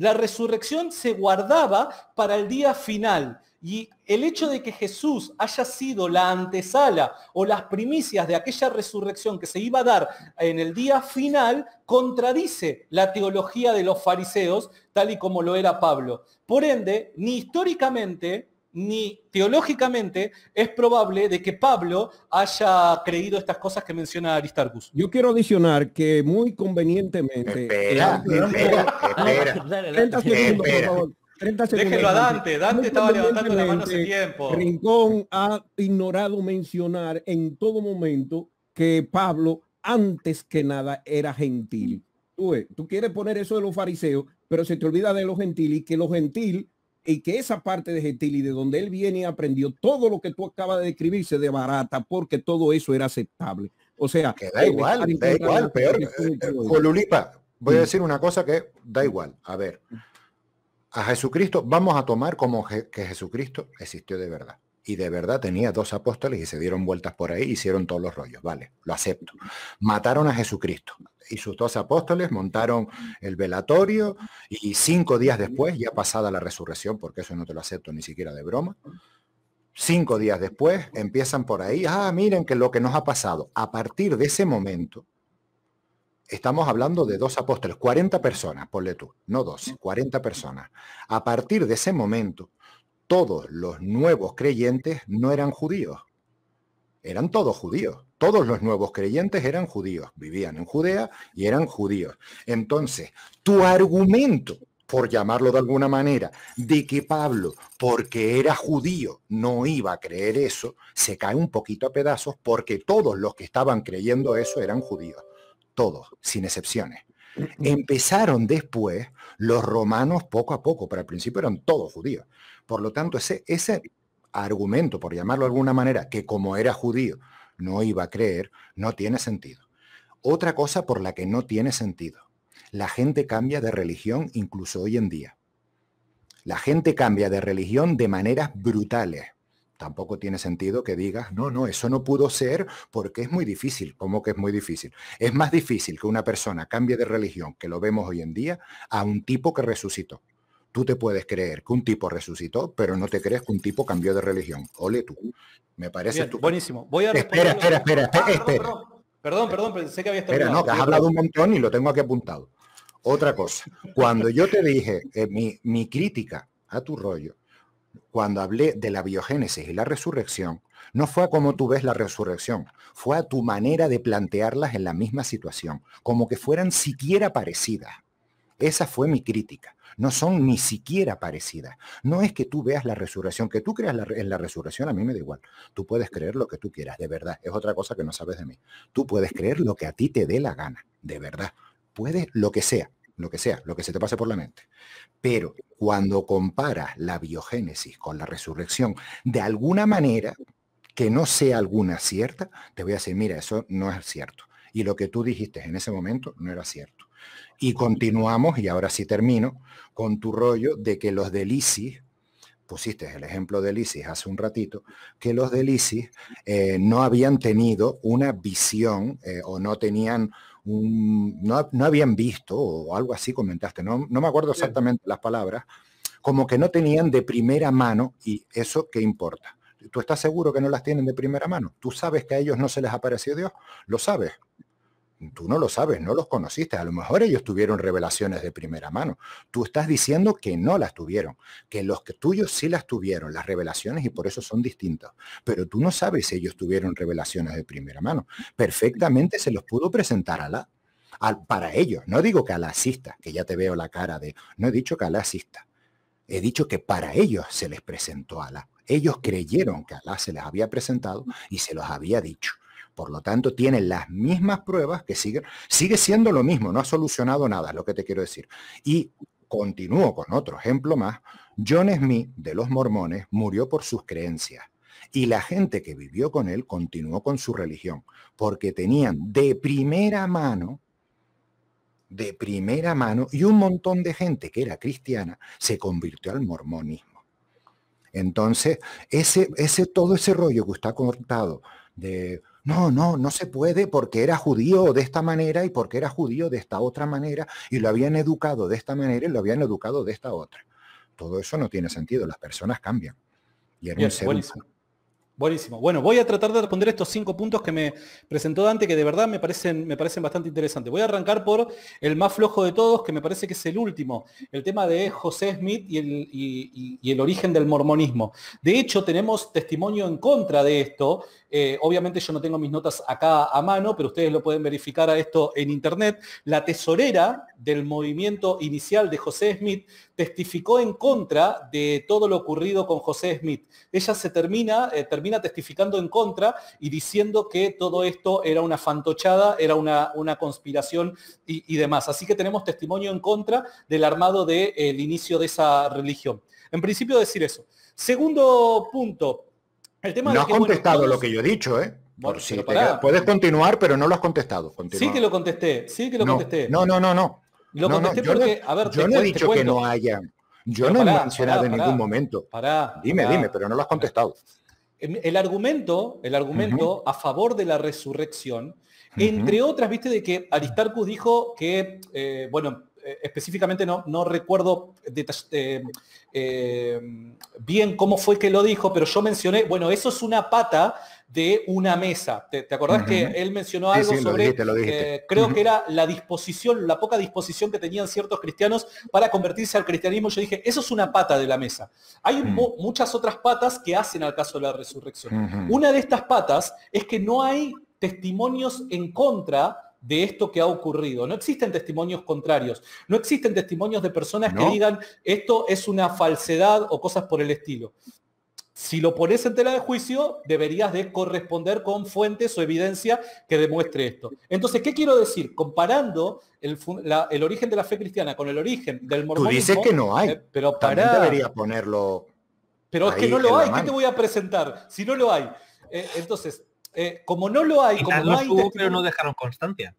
la resurrección se guardaba para el día final. Y el hecho de que Jesús haya sido la antesala o las primicias de aquella resurrección que se iba a dar en el día final, contradice la teología de los fariseos, tal y como lo era Pablo. Por ende, ni históricamente ni teológicamente es probable de que Pablo haya creído estas cosas que menciona Aristarchus. Yo quiero adicionar que muy convenientemente... Espera, Déjenlo a Dante. Dante estaba levantando la mano hace tiempo. Rincón ha ignorado mencionar en todo momento que Pablo antes que nada era gentil. Tú, tú quieres poner eso de los fariseos, pero se te olvida de los gentiles y que los gentiles y que esa parte de Gentil y de donde él viene y aprendió todo lo que tú acabas de describir se barata porque todo eso era aceptable. O sea, que da igual, da igual, peor. Colulipa, voy a decir una cosa que da igual. A ver, a Jesucristo vamos a tomar como que Jesucristo existió de verdad. Y de verdad tenía dos apóstoles y se dieron vueltas por ahí, hicieron todos los rollos. Vale, lo acepto. Mataron a Jesucristo y sus dos apóstoles montaron el velatorio y cinco días después, ya pasada la resurrección, porque eso no te lo acepto ni siquiera de broma, cinco días después empiezan por ahí, ah, miren que lo que nos ha pasado. A partir de ese momento, estamos hablando de dos apóstoles, 40 personas, ponle tú, no 12, 40 personas. A partir de ese momento, todos los nuevos creyentes no eran judíos, eran todos judíos. Todos los nuevos creyentes eran judíos, vivían en Judea y eran judíos. Entonces, tu argumento por llamarlo de alguna manera, de que Pablo, porque era judío, no iba a creer eso, se cae un poquito a pedazos porque todos los que estaban creyendo eso eran judíos. Todos, sin excepciones. Empezaron después los romanos poco a poco, pero al principio eran todos judíos. Por lo tanto, ese, ese argumento, por llamarlo de alguna manera, que como era judío no iba a creer, no tiene sentido. Otra cosa por la que no tiene sentido la gente cambia de religión incluso hoy en día. La gente cambia de religión de maneras brutales. Tampoco tiene sentido que digas, no, no, eso no pudo ser porque es muy difícil. ¿Cómo que es muy difícil? Es más difícil que una persona cambie de religión, que lo vemos hoy en día, a un tipo que resucitó. Tú te puedes creer que un tipo resucitó, pero no te crees que un tipo cambió de religión. Ole tú. Me parece tú. Buenísimo. Voy a espera, espera, espera, espera, Perdón, perdón, pensé que había Espera, no, que has hablado un montón y lo tengo aquí apuntado. Otra cosa, cuando yo te dije eh, mi, mi crítica a tu rollo, cuando hablé de la biogénesis y la resurrección, no fue a cómo tú ves la resurrección, fue a tu manera de plantearlas en la misma situación, como que fueran siquiera parecidas. Esa fue mi crítica. No son ni siquiera parecidas. No es que tú veas la resurrección, que tú creas en la resurrección, a mí me da igual. Tú puedes creer lo que tú quieras, de verdad. Es otra cosa que no sabes de mí. Tú puedes creer lo que a ti te dé la gana, de verdad puede lo que sea, lo que sea, lo que se te pase por la mente. Pero cuando comparas la biogénesis con la resurrección, de alguna manera que no sea alguna cierta, te voy a decir, mira, eso no es cierto. Y lo que tú dijiste en ese momento no era cierto. Y continuamos, y ahora sí termino, con tu rollo de que los de Lisis, pusiste el ejemplo de Lisis hace un ratito, que los de Lisis eh, no habían tenido una visión eh, o no tenían no, habían visto o algo así comentaste, no, no me acuerdo exactamente las palabras, como que no tenían de primera mano y eso qué importa. ¿Tú estás seguro que no las tienen de primera mano? ¿Tú sabes que a ellos no se les apareció Dios? ¿Lo sabes? Tú no lo sabes, no los conociste. A lo mejor ellos tuvieron revelaciones de primera mano. Tú estás diciendo que no las tuvieron, que los que tuyos sí las tuvieron, las revelaciones, y por eso son distintos. Pero tú no sabes si ellos tuvieron revelaciones de primera mano. Perfectamente se los pudo presentar a la. para ellos. No digo que a la asista, que ya te veo la cara de... No he dicho que a la asista. He dicho que para ellos se les presentó a la. Ellos creyeron que Alá se les había presentado y se los había dicho. Por lo tanto, tiene las mismas pruebas que siguen, sigue siendo lo mismo, no ha solucionado nada, es lo que te quiero decir. Y continúo con otro ejemplo más. John Smith de los mormones murió por sus creencias y la gente que vivió con él continuó con su religión, porque tenían de primera mano, de primera mano, y un montón de gente que era cristiana se convirtió al mormonismo. Entonces, ese, ese, todo ese rollo que está contado de no, no, no se puede porque era judío de esta manera y porque era judío de esta otra manera y lo habían educado de esta manera y lo habían educado de esta otra. Todo eso no tiene sentido, las personas cambian. Y era un Buenísimo. Bueno, voy a tratar de responder estos cinco puntos que me presentó Dante, que de verdad me parecen, me parecen bastante interesantes. Voy a arrancar por el más flojo de todos, que me parece que es el último, el tema de José Smith y el, origen del mormonismo. De hecho, tenemos testimonio en contra de esto. Eh, obviamente yo no tengo mis notas acá a mano, pero ustedes lo pueden verificar a esto en internet. La tesorera del movimiento inicial de José Smith testificó en contra de todo lo ocurrido con José Smith. Ella se termina, eh, termina testificando en contra y diciendo que todo esto era una fantochada, era una, una conspiración y, demás. Así que tenemos testimonio en contra del armado del inicio de esa religión. En principio decir eso. Segundo punto, el tema no has contestado lo que yo he dicho, ¿eh? Por si puedes continuar, pero no lo has contestado. Sí que lo contesté, sí que lo contesté. No, no, no, no. Lo contesté porque, a ver, yo no he dicho que no haya. Yo no he mencionado en ningún momento. dime, dime, pero no lo has contestado. El argumento, el argumento a favor de la resurrección, entre otras, viste, de que Aristarcus dijo que, eh, bueno, eh, específicamente no, no recuerdo eh, bien cómo fue que lo dijo, pero yo mencioné, bueno, eso es una pata de una mesa. ¿Te, acordás que él mencionó algo sobre, eh, creo que era la disposición, la poca disposición que tenían ciertos cristianos para convertirse al cristianismo? Yo dije, eso es una pata de la mesa. Hay muchas otras patas que hacen al caso de la resurrección. Una de estas patas es que no hay testimonios en contra de esto que ha ocurrido. No existen testimonios contrarios, no existen testimonios de personas que digan esto es una falsedad o cosas por el estilo. Si lo pones en tela de juicio, deberías de corresponder con fuentes o evidencia que demuestre esto. Entonces, ¿qué quiero decir? Comparando el, origen de la fe cristiana con el origen del mormonismo... Tú dices que no hay. Eh, pero para... debería ponerlo... Pero es que no lo hay. ¿Qué te voy a presentar? Si no lo hay. Eh, entonces, eh, como no lo hay, como no hay... pero no dejaron constancia.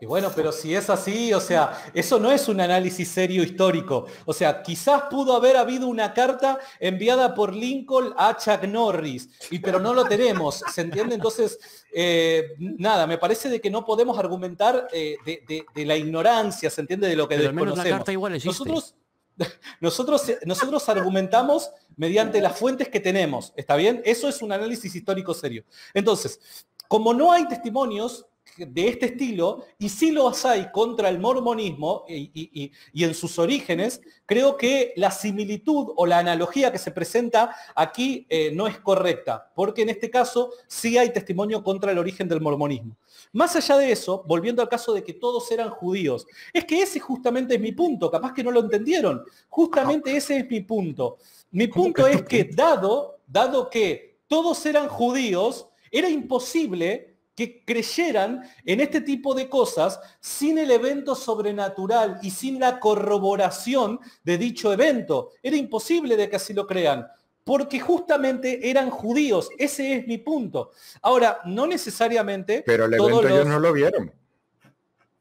Y bueno, pero si es así, o sea, eso no es un análisis serio histórico. O sea, quizás pudo haber habido una carta enviada por Lincoln a Chuck Norris, y, pero no lo tenemos, ¿se entiende? Entonces, eh, nada, me parece de que no podemos argumentar eh, de, la ignorancia, ¿se entiende? De lo que pero desconocemos. La carta igual nosotros, nosotros, nosotros argumentamos mediante las fuentes que tenemos, ¿está bien? Eso es un análisis histórico serio. Entonces, como no hay testimonios, de este estilo, y si los hay contra el mormonismo y, en sus orígenes, creo que la similitud o la analogía que se presenta aquí eh, no es correcta, porque en este caso sí hay testimonio contra el origen del mormonismo. Más allá de eso, volviendo al caso de que todos eran judíos, es que ese justamente es mi punto, capaz que no lo entendieron, justamente ese es mi punto. Mi punto es que dado, dado que todos eran judíos, era imposible que creyeran en este tipo de cosas sin el evento sobrenatural y sin la corroboración de dicho evento. Era imposible de que así lo crean, porque justamente eran judíos. Ese es mi punto. Ahora, no necesariamente... Pero el evento ellos no lo vieron.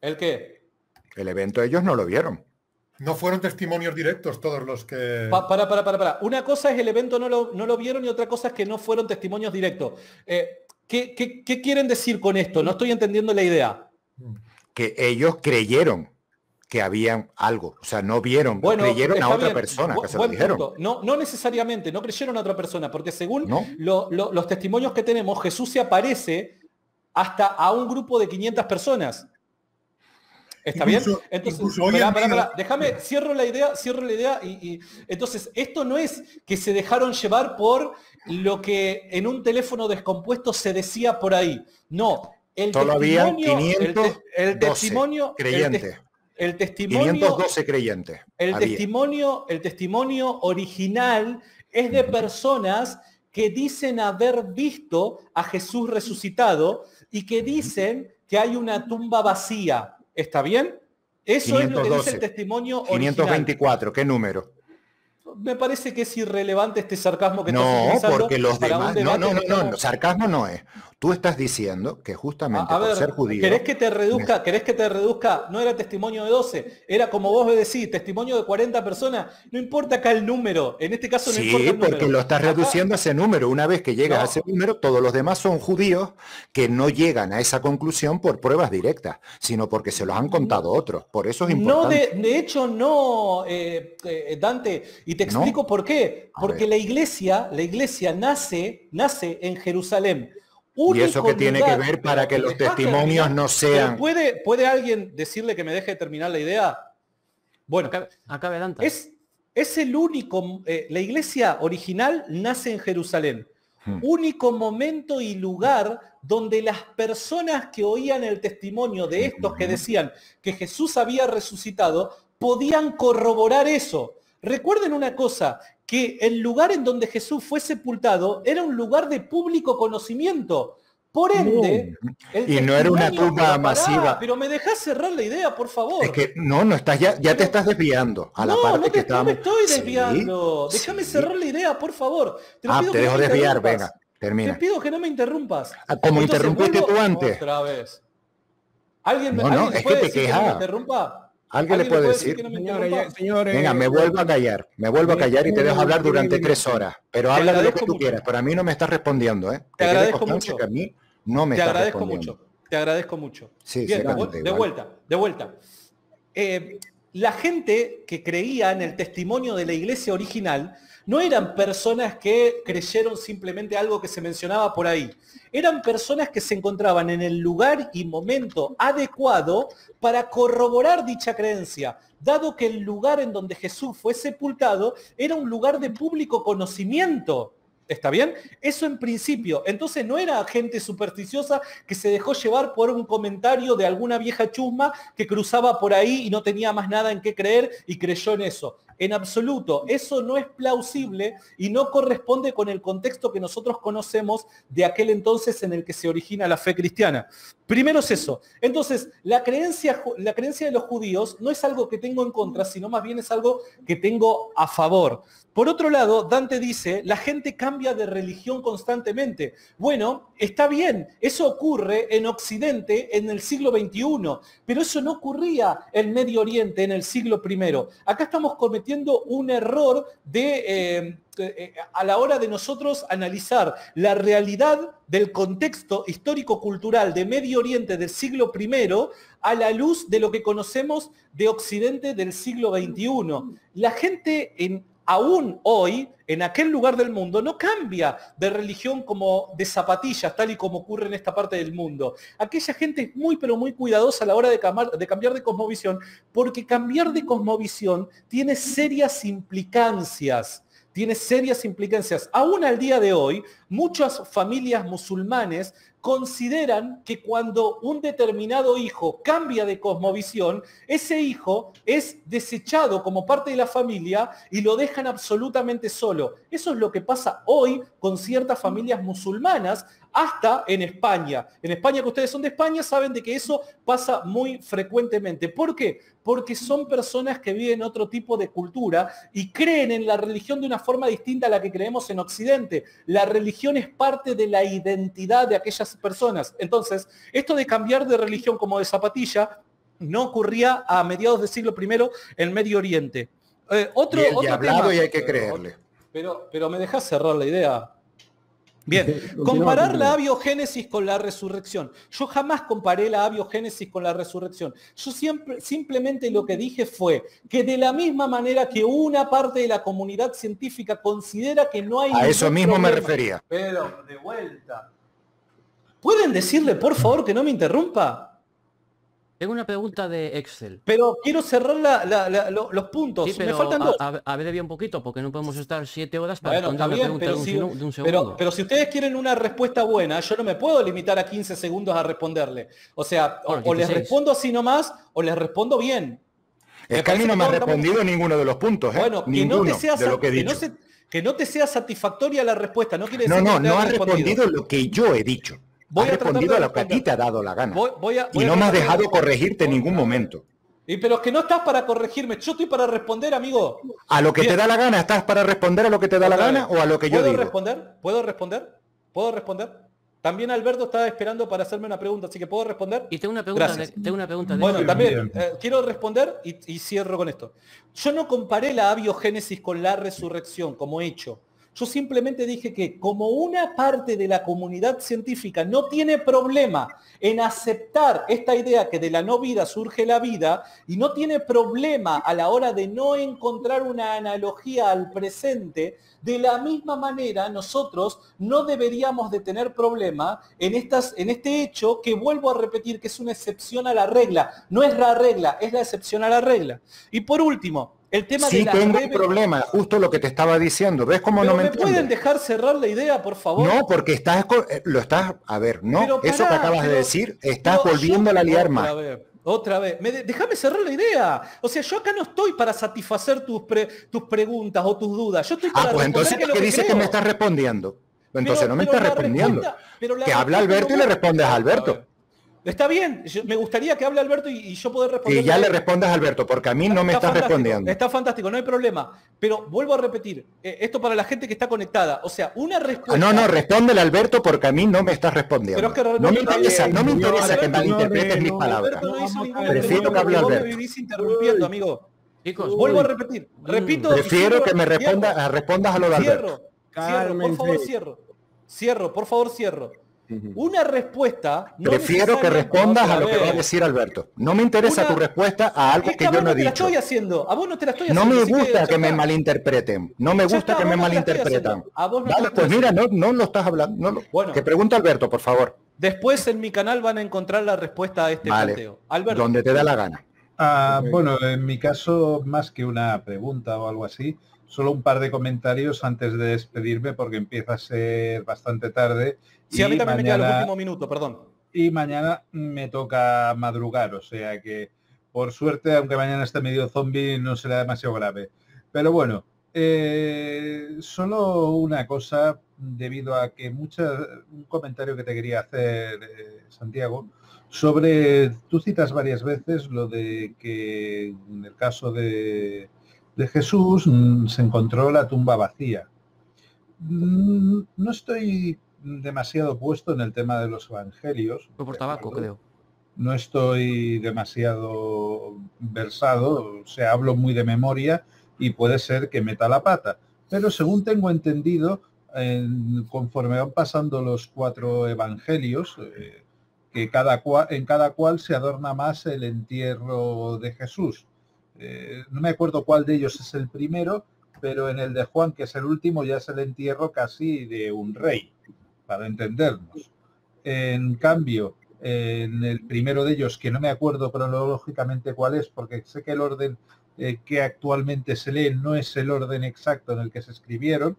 ¿El qué? El evento ellos no lo vieron. No fueron testimonios directos todos los que... para, para, para, para. Una cosa es el evento no lo, no lo vieron y otra cosa es que no fueron testimonios directos. Eh, ¿Qué, quieren decir con esto? No estoy entendiendo la idea. Que ellos creyeron que habían algo, o sea, no vieron, creyeron a otra persona que se lo dijeron. No, no necesariamente, no creyeron a otra persona, porque según los testimonios que tenemos, Jesús se aparece hasta a un grupo de 500 personas. ¿Está bien? Entonces, déjame, cierro la idea, cierro la idea y, entonces esto no es que se dejaron llevar por lo que en un teléfono descompuesto se decía por ahí. No, el testimonio, el, testimonio creyente. El, testimonio 512 creyentes. El testimonio, el testimonio original es de personas que dicen haber visto a Jesús resucitado y que dicen que hay una tumba vacía. ¿Está bien? Eso es lo que dice el testimonio original. 524, ¿qué número? Me parece que es irrelevante este sarcasmo que no, estás porque los demás, no, no, no, no, sarcasmo no es. Tú estás diciendo que justamente por ser judío. ¿Querés que te reduzca? ¿Querés que te reduzca? No era testimonio de 12, era como vos decís, testimonio de 40 personas. No importa acá el número, en este caso no importa el número. porque lo estás reduciendo a ese número. Una vez que llegas a ese número, todos los demás son judíos que no llegan a esa conclusión por pruebas directas, sino porque se los han contado otros. Por eso es importante. No, de, hecho no, eh, eh, Dante, y te explico por qué. Porque la iglesia, la iglesia nace, nace en Jerusalén y eso que tiene que ver para que los testimonios no sean... ¿Puede, ¿Puede alguien decirle que me deje terminar la idea? Bueno, acá adelante. Es, es el único, eh, la iglesia original nace en Jerusalén. Hmm. Único momento y lugar donde las personas que oían el testimonio de estos que decían que Jesús había resucitado podían corroborar eso. Recuerden una cosa, que el lugar en donde Jesús fue sepultado era un lugar de público conocimiento. Por ende, y no era una tumba masiva. Pero me dejas cerrar la idea, por favor. Es que no, no estás ya, ya te estás desviando a la parte no que No me estoy desviando. Déjame cerrar la idea, por favor. Te ah, te dejo desviar, venga, termina. Te pido que no me interrumpas. Ah, como interrumpiste tú antes. Otra vez. ¿Alguien, no, no, es que te quejas. me interrumpa? ¿Alguien, le puede, decir? Venga, me vuelvo a callar, me vuelvo a callar y te dejo hablar durante tres horas. Pero habla de lo que tú quieras, pero a mí no me estás respondiendo, ¿eh? Te, agradezco mucho. Que a mí no me te agradezco mucho. Te agradezco mucho. Sí, Bien, de, vuelta, de vuelta. Eh, la gente que creía en el testimonio de la iglesia original no eran personas que creyeron simplemente algo que se mencionaba por ahí. Eran personas que se encontraban en el lugar y momento adecuado para corroborar dicha creencia, dado que el lugar en donde Jesús fue sepultado era un lugar de público conocimiento. ¿Está bien? Eso en principio. Entonces no era gente supersticiosa que se dejó llevar por un comentario de alguna vieja chusma que cruzaba por ahí y no tenía más nada en qué creer y creyó en eso. En absoluto, eso no es plausible y no corresponde con el contexto que nosotros conocemos de aquel entonces en el que se origina la fe cristiana. Primero es eso. Entonces, la creencia, la creencia de los judíos no es algo que tengo en contra, sino más bien es algo que tengo a favor. Por otro lado, Dante dice, la gente cambia de religión constantemente. Bueno, está bien, eso ocurre en Occidente en el siglo XXI, pero eso no ocurría en Medio Oriente en el siglo I. Acá estamos cometiendo un error de... Eh, eh, a la hora de nosotros analizar la realidad del contexto histórico-cultural de Medio Oriente del siglo I a la luz de lo que conocemos de Occidente del siglo XXI. La gente en aún hoy, en aquel lugar del mundo, no cambia de religión como de zapatillas, tal y como ocurre en esta parte del mundo. Aquella gente es muy, pero muy cuidadosa a la hora de, de cambiar de cosmovisión, porque cambiar de cosmovisión tiene serias implicancias tiene serias implicancias. Aún al día de hoy, muchas familias musulmanes consideran que cuando un determinado hijo cambia de cosmovisión, ese hijo es desechado como parte de la familia y lo dejan absolutamente solo. Eso es lo que pasa hoy con ciertas familias musulmanas, hasta en España. En España, que ustedes son de España, saben de que eso pasa muy frecuentemente. ¿Por qué? Porque son personas que viven otro tipo de cultura y creen en la religión de una forma distinta a la que creemos en Occidente. La religión es parte de la identidad de aquellas personas. Entonces, esto de cambiar de religión como de zapatilla no ocurría a mediados del siglo I en Medio Oriente. Eh, otro, y hablado y hay que creerle. Pero, pero me dejas cerrar la idea. Bien, comparar la abiogénesis con la resurrección. Yo jamás comparé la abiogénesis con la resurrección. Yo siempre, simplemente lo que dije fue que de la misma manera que una parte de la comunidad científica considera que no hay... A eso mismo me refería. Pero, de vuelta. ¿Pueden decirle, por favor, que no me interrumpa? Tengo una pregunta de Excel. Pero quiero cerrar los puntos. Me faltan dos. A, ver bien un poquito, porque no podemos estar siete horas para responder la pregunta pero de, un, un, segundo. Pero, si ustedes quieren una respuesta buena, yo no me puedo limitar a 15 segundos a responderle. O sea, o, les respondo así nomás, o les respondo bien. Es que a mí no me ha respondido ninguno de los puntos. ¿eh? Bueno, que no te sea, que, no sea satisfactoria la respuesta. No quiere decir no, no, no ha respondido lo que yo he dicho. Voy has respondido a lo que a ti te ha dado la gana. y no me has dejado corregirte en ningún momento. Y pero es que no estás para corregirme, yo estoy para responder, amigo. A lo que te da la gana, ¿estás para responder a lo que te da la gana o a lo que yo digo? ¿Puedo responder? ¿Puedo responder? ¿Puedo responder? También Alberto estaba esperando para hacerme una pregunta, así que puedo responder. Y tengo una pregunta. De, tengo una pregunta bueno, también eh, quiero responder y, y, cierro con esto. Yo no comparé la abiogénesis con la resurrección como hecho. Yo simplemente dije que como una parte de la comunidad científica no tiene problema en aceptar esta idea que de la no vida surge la vida y no tiene problema a la hora de no encontrar una analogía al presente, de la misma manera nosotros no deberíamos de tener problema en, estas, en este hecho que vuelvo a repetir que es una excepción a la regla. No es la regla, es la excepción a la regla. Y por último, el tema sí, tengo un problema, justo lo que te estaba diciendo. ¿Ves cómo no me, me pueden dejar cerrar la idea, por favor? No, porque estás eh, lo estás, a ver, no, eso que acabas de decir, estás volviendo a la liar más. Otra vez, déjame cerrar la idea. O sea, yo acá no estoy para satisfacer tus, tus preguntas o tus dudas. Yo estoy ah, para ah, pues entonces, ¿qué dices que me estás respondiendo? Entonces no me estás respondiendo. que habla Alberto y le respondes a Alberto. Está bien, me gustaría que hable Alberto y, yo poder responder. Y ya le respondas a Alberto, porque a mí no me está, respondiendo. Está fantástico, no hay problema. Pero vuelvo a repetir, eh, esto para la gente que está conectada. O sea, una respuesta. No, no, respóndele Alberto porque a mí no me estás respondiendo. no, me interesa, no me interesa que malinterpretes mis palabras. Prefiero que hable Alberto. me vivís interrumpiendo, amigo. Chicos, vuelvo a repetir. Repito. Prefiero que me respondas, respondas a lo de Alberto. Cierro, cierro, por favor, cierro. Cierro, por favor, cierro. Una respuesta. Prefiero que respondas a lo que va a decir Alberto. No me interesa tu respuesta a algo que, yo no he dicho. estoy haciendo. A vos no te la estoy haciendo. No me gusta que, me malinterpreten. No me gusta que me malinterpretan. Vale, pues mira, no, no lo estás hablando. No Bueno, que pregunta Alberto, por favor. Después en mi canal van a encontrar la respuesta a este planteo. Alberto. Donde te da la gana. Ah, bueno, en mi caso, más que una pregunta o algo así, solo un par de comentarios antes de despedirme porque empieza a ser bastante tarde. Sí, a mí también me queda los últimos minutos, perdón. Y mañana me toca madrugar, o sea que por suerte, aunque mañana esté medio zombie, no será demasiado grave. Pero bueno, eh, solo una cosa, debido a que mucha, un comentario que te quería hacer, eh, Santiago, sobre, tú citas varias veces lo de que en el caso de, de Jesús mm, se encontró la tumba vacía. Mm, no estoy demasiado puesto en el tema de los evangelios. por tabaco, creo. No estoy demasiado versado, o sea, hablo muy de memoria y puede ser que meta la pata. Pero según tengo entendido, conforme van pasando los cuatro evangelios, eh, que cada en cada cual se adorna más el entierro de Jesús. Eh, no me acuerdo cuál de ellos es el primero, pero en el de Juan, que es el último, ya es el entierro casi de un rey, para entendernos. En cambio, en el primero de ellos, que no me acuerdo cronológicamente cuál es, porque sé que el orden eh, que actualmente se lee no es el orden exacto en el que se escribieron,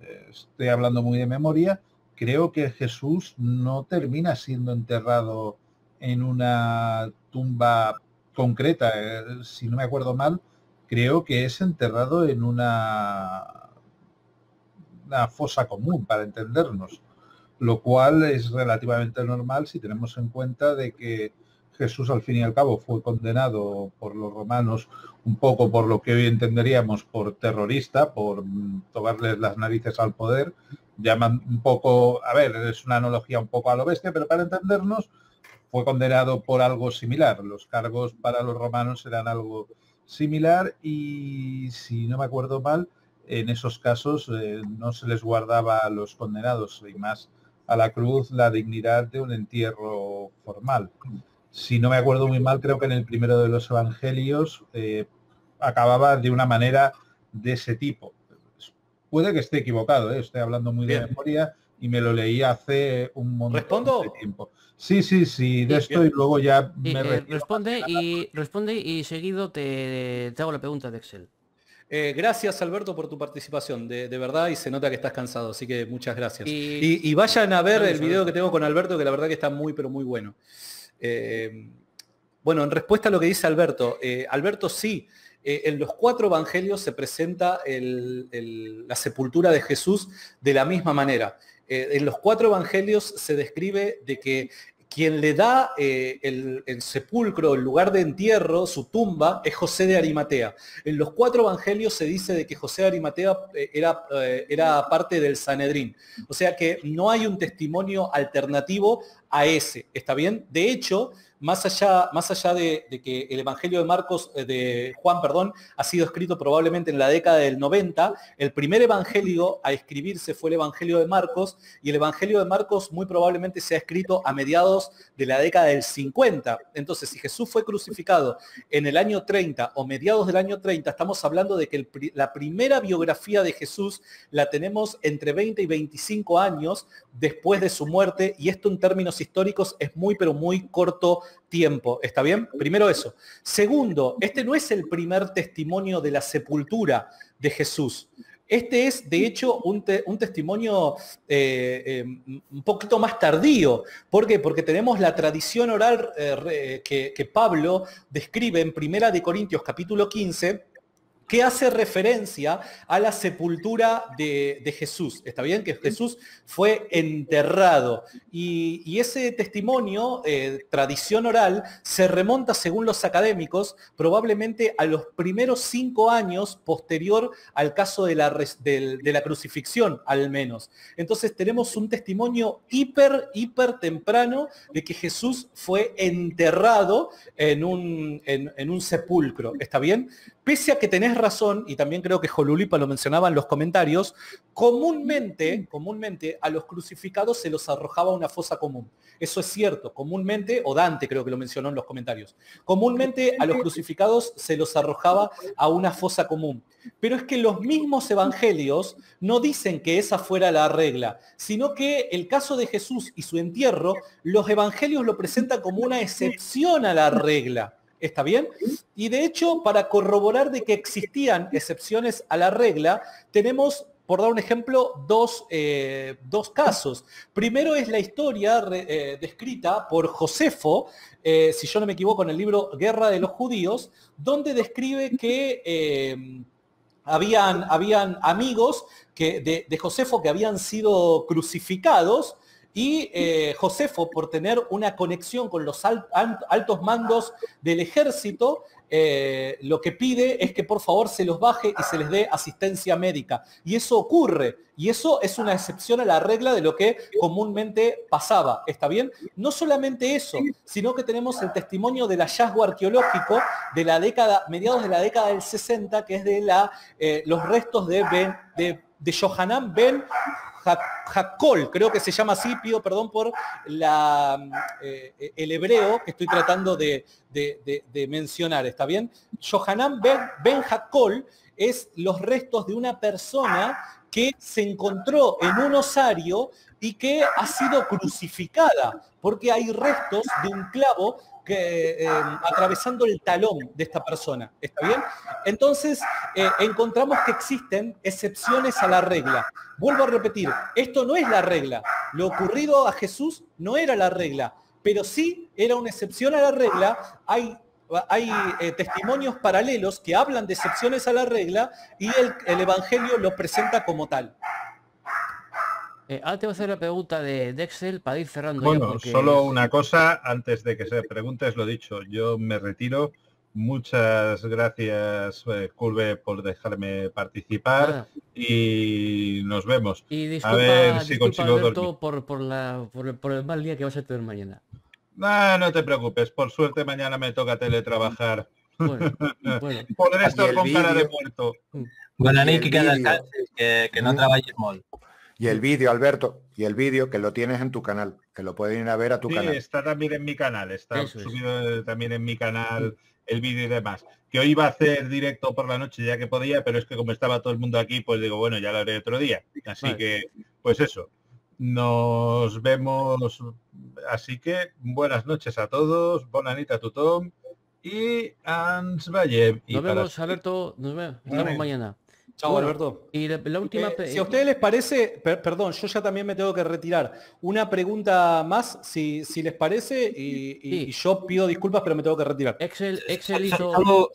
eh, estoy hablando muy de memoria, creo que Jesús no termina siendo enterrado en una tumba concreta, eh, si no me acuerdo mal, creo que es enterrado en una, una fosa común, para entendernos, lo cual es relativamente normal si tenemos en cuenta de que Jesús al fin y al cabo fue condenado por los romanos un poco por lo que hoy entenderíamos por terrorista, por mm, tocarles las narices al poder. Llaman un poco, a ver, es una analogía un poco a lo bestia, pero para entendernos, fue condenado por algo similar. Los cargos para los romanos eran algo similar y, si no me acuerdo mal, en esos casos eh, no se les guardaba a los condenados y más a la cruz la dignidad de un entierro formal si no me acuerdo muy mal, creo que en el primero de los evangelios eh, acababa de una manera de ese tipo. Puede que esté equivocado, ¿eh? estoy hablando muy de memoria y me lo leí hace un montón de tiempo. Sí, sí, sí, de esto y luego ya me eh, responde y responde y seguido te, hago la pregunta de Excel. gracias Alberto por tu participación, de, verdad, y se nota que estás cansado, así que muchas gracias. Y, vayan a ver el video que tengo con Alberto, que la verdad que está muy, pero muy bueno. Eh, bueno, en respuesta a lo que dice Alberto, eh, Alberto sí, eh, en los cuatro evangelios se presenta la sepultura de Jesús de la misma manera. En los cuatro evangelios se describe de que quien le da el, sepulcro, el lugar de entierro, su tumba, es José de Arimatea. En los cuatro evangelios se dice de que José de Arimatea era, era parte del Sanedrín. O sea que no hay un testimonio alternativo a ese. ¿Está bien? De hecho, más allá, más allá de, que el Evangelio de Marcos, eh, de Juan, perdón, ha sido escrito probablemente en la década del 90, el primer evangelio a escribirse fue el Evangelio de Marcos y el Evangelio de Marcos muy probablemente se ha escrito a mediados de la década del 50. Entonces, si Jesús fue crucificado en el año 30 o mediados del año 30, estamos hablando de que la primera biografía de Jesús la tenemos entre 20 y 25 años después de su muerte y esto en términos históricos es muy pero muy corto tiempo. ¿Está bien? Primero eso. Segundo, este no es el primer testimonio de la sepultura de Jesús. Este es, de hecho, un, testimonio eh, eh, un poquito más tardío. ¿Por qué? Porque tenemos la tradición oral eh, que, que, Pablo describe en Primera de Corintios capítulo 15, que hace referencia a la sepultura de, Jesús. ¿Está bien? Que Jesús fue enterrado. Y, ese testimonio, eh, tradición oral, se remonta, según los académicos, probablemente a los primeros cinco años posterior al caso de la, crucifixión, al menos. Entonces tenemos un testimonio hiper, hiper temprano de que Jesús fue enterrado en un sepulcro. ¿Está bien? Pese a que tenés razón, y también creo que Jolulipa lo mencionaba en los comentarios, comúnmente, comúnmente a los crucificados se los arrojaba una fosa común. Eso es cierto, comúnmente, o Dante creo que lo mencionó en los comentarios, comúnmente a los crucificados se los arrojaba a una fosa común. Pero es que los mismos evangelios no dicen que esa fuera la regla, sino que el caso de Jesús y su entierro, los evangelios lo presentan como una excepción a la regla. ¿Está bien? Y de hecho, para corroborar de que existían excepciones a la regla, tenemos por dar un ejemplo, dos, eh, dos, casos. Primero es la historia eh, descrita por Josefo, eh, si yo no me equivoco, en el libro Guerra de los Judíos, donde describe que habían, habían, amigos que, de, de, Josefo que habían sido crucificados y Josefo, por tener una conexión con los altos mandos del ejército, eh, lo que pide es que por favor se los baje y se les dé asistencia médica. Y eso ocurre. Y eso es una excepción a la regla de lo que comúnmente pasaba. ¿Está bien? No solamente eso, sino que tenemos el testimonio del hallazgo arqueológico de la década, mediados de la década del 60, que es de eh, los restos de, ben, de, de Johanan Ben Hakol, creo que se llama así, pido perdón por la, eh, el hebreo que estoy tratando de, mencionar, ¿está bien? Johanan Ben, ben es los restos de una persona que se encontró en un osario y que ha sido crucificada, porque hay restos de un clavo eh, atravesando el talón de esta persona. ¿Está bien? Entonces, eh, encontramos que existen excepciones a la regla. Vuelvo a repetir, esto no es la regla. Lo ocurrido a Jesús no era la regla, pero sí era una excepción a la regla. Hay hay eh, testimonios paralelos que hablan de excepciones a la regla y el Evangelio lo presenta como tal. Eh, ahora te voy a hacer la pregunta de, Excel para ir cerrando. Bueno, solo una cosa antes de que se preguntes lo dicho. Yo me retiro. Muchas gracias, eh, Curve, por dejarme participar y nos vemos. Y disculpa, a ver si consigo por, por, la, por, el, mal día que vas a tener mañana. No, no te preocupes. Por suerte mañana me toca teletrabajar. Bueno, bueno. Podré estar con cara de muerto. Bueno, Nick, que, que no trabajes mal. Y el vídeo, Alberto, y el vídeo que lo tienes en tu canal, que lo pueden ir a ver a tu sí, canal. está también en mi canal, está subido también en mi canal el vídeo y demás. Que hoy iba a hacer directo por la noche ya que podía, pero es que como estaba todo el mundo aquí, pues digo, bueno, ya lo haré otro día. Así que, pues eso. Nos vemos. Así que buenas noches a todos, bonanita a Tom y Ans Valle. Nos vemos, Alberto. Nos vemos mañana. Chao, Alberto. Y la, última... Eh, si a ustedes les parece, perdón, yo ya también me tengo que retirar. Una pregunta más, si, si les parece, y, yo pido disculpas, pero me tengo que retirar. Excel, Excel hizo... Solo,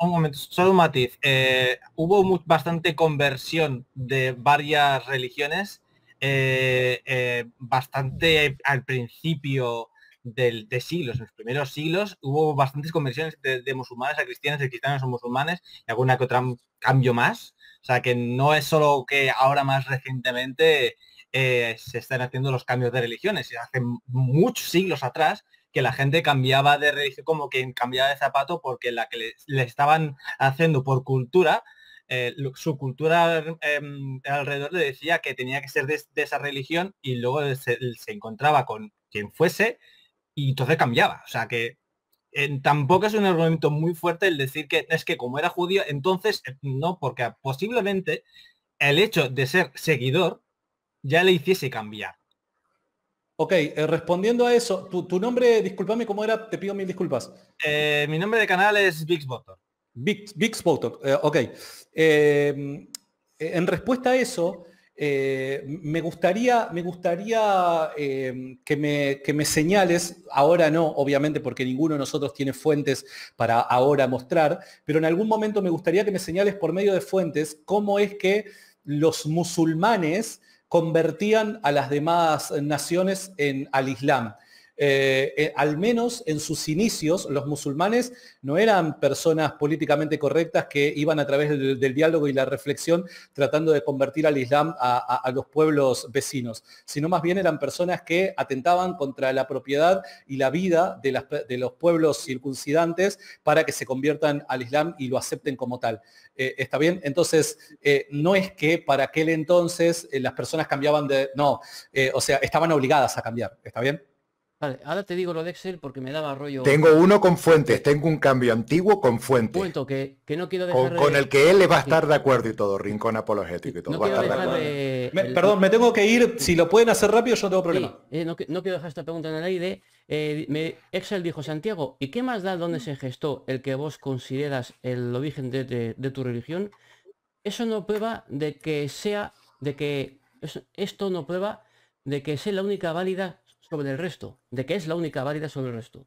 un momento, solo un matiz. Eh, hubo bastante conversión de varias religiones, eh, bastante al principio del, de siglos, en los primeros siglos, hubo bastantes conversiones de, de musulmanes a cristianos, de cristianos a musulmanes, y alguna que otra cambio más. O sea, que no es solo que ahora más recientemente eh, se están haciendo los cambios de religiones. Hace muchos siglos atrás que la gente cambiaba de religión como que cambiaba de zapato porque la que le, estaban haciendo por cultura, eh, su cultura em, alrededor le decía que tenía que ser de, esa religión y luego se, se, encontraba con quien fuese y entonces cambiaba. O sea que tampoco es un argumento muy fuerte el decir que es que como era judío, entonces eh, no, porque posiblemente el hecho de ser seguidor ya le hiciese cambiar. Ok, eh, respondiendo a eso, tu, nombre, discúlpame, ¿cómo era? Te pido mil disculpas. Eh, mi nombre de canal es Big Big, Big ok. en respuesta a eso, eh, me gustaría, me gustaría eh, que, me, que, me, señales, ahora no, obviamente, porque ninguno de nosotros tiene fuentes para ahora mostrar, pero en algún momento me gustaría que me señales por medio de fuentes cómo es que los musulmanes convertían a las demás naciones en, al Islam. Eh, eh, al menos en sus inicios, los musulmanes no eran personas políticamente correctas que iban a través del, diálogo y la reflexión tratando de convertir al Islam a, los pueblos vecinos, sino más bien eran personas que atentaban contra la propiedad y la vida de, los pueblos circuncidantes para que se conviertan al Islam y lo acepten como tal. Eh, ¿Está bien? Entonces, no es que para aquel entonces las personas cambiaban de... No, o sea, estaban obligadas a cambiar. ¿Está bien? Vale, ahora te digo lo de Excel porque me daba rollo. Tengo uno con fuentes, tengo un cambio antiguo con fuentes. Un que, que no quiero dejar con, el que él le va a estar de acuerdo y todo, rincón apologético y todo. Perdón, me tengo que ir. Si lo pueden hacer rápido, yo no tengo problema. Eh, no, quiero dejar esta pregunta en el aire. Eh, Excel dijo, Santiago, ¿y qué más da dónde se gestó el que vos consideras el origen de, tu religión? Eso no prueba de que sea, de que esto no prueba de que sea la única válida sobre el resto, de que es la única válida sobre el resto.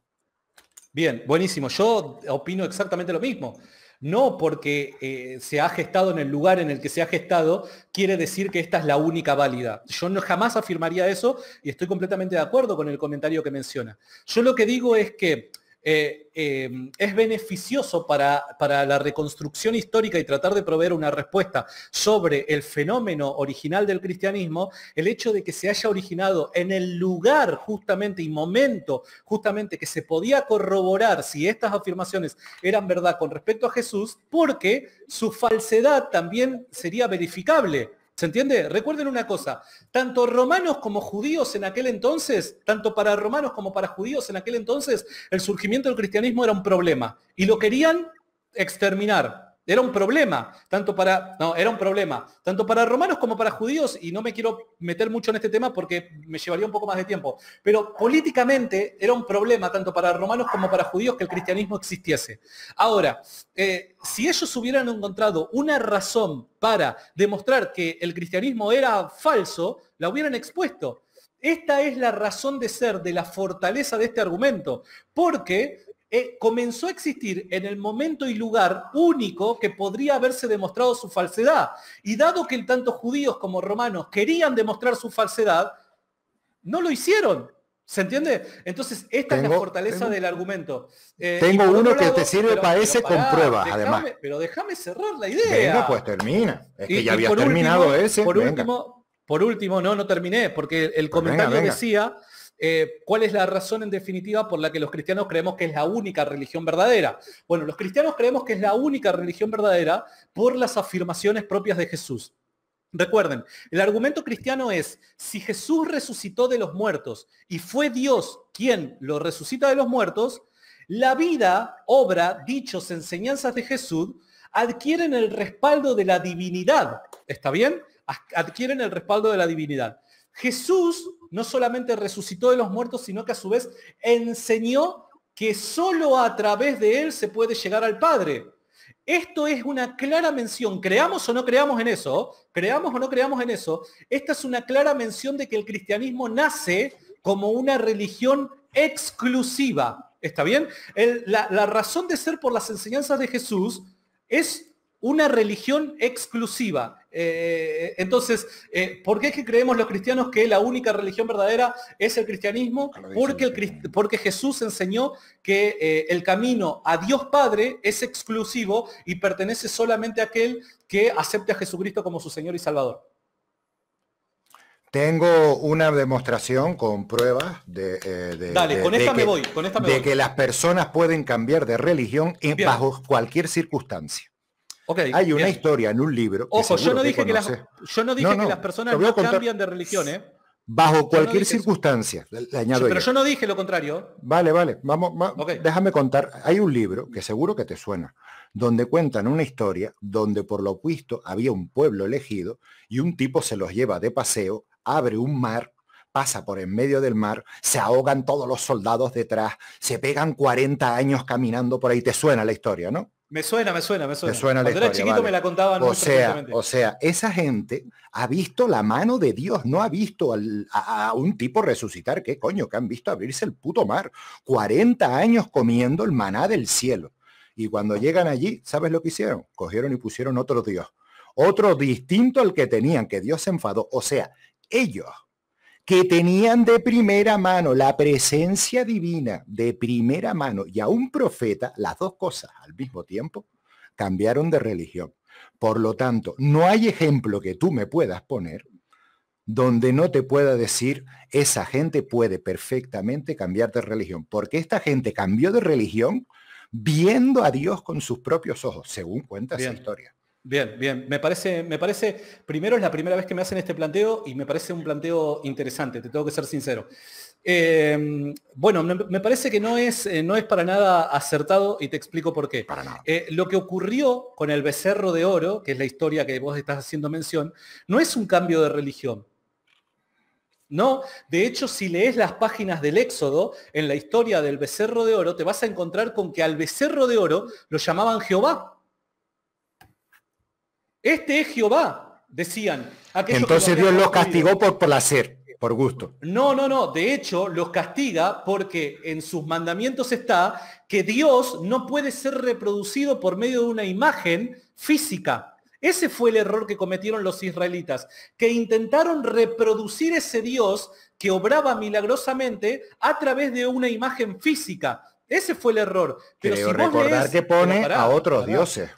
Bien, buenísimo. Yo opino exactamente lo mismo. No porque eh, se ha gestado en el lugar en el que se ha gestado, quiere decir que esta es la única válida. Yo no jamás afirmaría eso y estoy completamente de acuerdo con el comentario que menciona. Yo lo que digo es que eh, em, es beneficioso para, para, la reconstrucción histórica y tratar de proveer una respuesta sobre el fenómeno original del cristianismo, el hecho de que se haya originado en el lugar justamente y momento justamente que se podía corroborar si estas afirmaciones eran verdad con respecto a Jesús, porque su falsedad también sería verificable. ¿Se entiende? Recuerden una cosa, tanto romanos como judíos en aquel entonces, tanto para romanos como para judíos en aquel entonces, el surgimiento del cristianismo era un problema y lo querían exterminar. Era un problema, tanto para, no, era un problema, tanto para romanos como para judíos, y no me quiero meter mucho en este tema porque me llevaría un poco más de tiempo, pero políticamente era un problema tanto para romanos como para judíos que el cristianismo existiese. Ahora, eh, si ellos hubieran encontrado una razón para demostrar que el cristianismo era falso, la hubieran expuesto. Esta es la razón de ser de la fortaleza de este argumento, porque eh, comenzó a existir en el momento y lugar único que podría haberse demostrado su falsedad. Y dado que tanto judíos como romanos querían demostrar su falsedad, no lo hicieron. ¿Se entiende? Entonces, esta es la fortaleza del argumento. Eh, tengo uno que te sirve para ese con pruebas, además. Pero déjame cerrar la idea. Venga, pues termina. Es que ya había terminado ese. Por último, por último, no, no terminé, porque el comentario decía eh, ¿Cuál es la razón en definitiva por la que los cristianos creemos que es la única religión verdadera? Bueno, los cristianos creemos que es la única religión verdadera por las afirmaciones propias de Jesús. Recuerden, el argumento cristiano es, si Jesús resucitó de los muertos y fue Dios quien lo resucita de los muertos, la vida, obra, dichos, enseñanzas de Jesús adquieren el respaldo de la divinidad. ¿Está bien? Adquieren el respaldo de la divinidad. Jesús no solamente resucitó de los muertos, sino que a su vez enseñó que solo a través de él se puede llegar al Padre. Esto es una clara mención, creamos o no creamos en eso, creamos o no creamos en eso, esta es una clara mención de que el cristianismo nace como una religión exclusiva. ¿Está bien? la, la razón de ser por las enseñanzas de Jesús es una religión exclusiva. Eh, entonces, eh, ¿por qué es que creemos los cristianos que la única religión verdadera es el cristianismo? Porque, el, porque Jesús enseñó que eh, el camino a Dios Padre es exclusivo y pertenece solamente a aquel que acepte a Jesucristo como su Señor y Salvador. Tengo una demostración con pruebas de, Dale, con esta me voy, con esta de que las personas pueden cambiar de religión bajo cualquier circunstancia. Hay una historia en un libro. Ojo, yo no dije, que las, yo no dije que las personas no cambian de religión, ¿eh? Bajo cualquier circunstancia, le añado Pero yo no dije lo contrario. Vale, vale, vamos, déjame contar. Hay un libro que seguro que te suena, donde cuentan una historia donde por lo visto había un pueblo elegido y un tipo se los lleva de paseo, abre un mar pasa por en medio del mar, se ahogan todos los soldados detrás, se pegan 40 años caminando por ahí. Te suena la historia, ¿no? Me suena, me suena, me suena. suena Cuando era chiquito me la contaban o sea, o sea, esa gente ha visto la mano de Dios, no ha visto a, un tipo resucitar. ¿Qué coño? Que han visto abrirse el puto mar. 40 años comiendo el maná del cielo. Y cuando llegan allí, ¿sabes lo que hicieron? Cogieron y pusieron otro Dios. Otro distinto al que tenían, que Dios se enfadó. O sea, ellos que tenían de primera mano la presencia divina de primera mano y a un profeta, las dos cosas al mismo tiempo, cambiaron de religión. Por lo tanto, no hay ejemplo que tú me puedas poner donde no te pueda decir esa gente puede perfectamente cambiar de religión, porque esta gente cambió de religión viendo a Dios con sus propios ojos, según cuenta esa historia. Bien, bien. Me parece, me parece, primero es la primera vez que me hacen este planteo y me parece un planteo interesante, te tengo que ser sincero. Em, bueno, me, parece que no es, eh, no es para nada acertado y te explico por qué. Para nada. Eh, lo que ocurrió con el becerro de oro, que es la historia que vos estás haciendo mención, no es un cambio de religión. No, de hecho, si lees las páginas del Éxodo, en la historia del becerro de oro, te vas a encontrar con que al becerro de oro lo llamaban Jehová. Este es Jehová, decían. Entonces Dios los castigó por placer, por gusto. No, no, no. De hecho, los castiga porque en sus mandamientos está que Dios no puede ser reproducido por medio de una imagen física. Ese fue el error que cometieron los israelitas, que intentaron reproducir ese Dios que obraba milagrosamente a través de una imagen física. Ese fue el error. Pero si recordar que pone a otros dioses.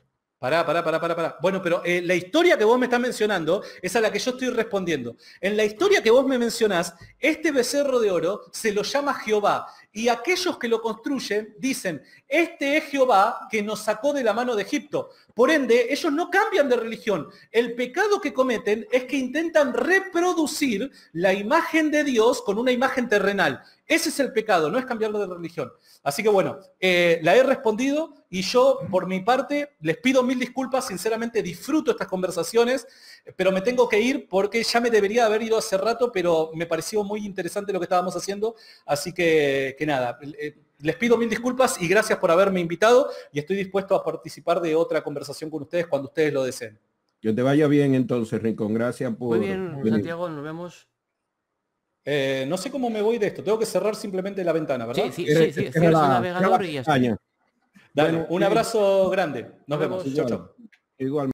Pará, pará, pará, pará, pará. Bueno, pero eh, la historia que vos me estás mencionando es a la que yo estoy respondiendo. En la historia que vos me mencionás, este becerro de oro se lo llama Jehová. Y aquellos que lo construyen dicen, este es Jehová que nos sacó de la mano de Egipto. Por ende, ellos no cambian de religión. El pecado que cometen es que intentan reproducir la imagen de Dios con una imagen terrenal. Ese es el pecado, no es cambiarlo de religión. Así que bueno, eh, la he respondido y yo por mi parte les pido mil disculpas, sinceramente disfruto estas conversaciones, pero me tengo que ir porque ya me debería haber ido hace rato, pero me pareció muy interesante lo que estábamos haciendo, así que, que nada, eh, les pido mil disculpas y gracias por haberme invitado y estoy dispuesto a participar de otra conversación con ustedes cuando ustedes lo deseen. Que te vaya bien entonces, Rincón. Gracias por... Muy bien, Santiago, nos vemos. Eh, no sé cómo me voy de esto. Tengo que cerrar simplemente la ventana, ¿verdad? Sí, sí, sí. sí. navegador y ya está. Dale, un abrazo grande. Nos vemos. Chau, chau. Igual.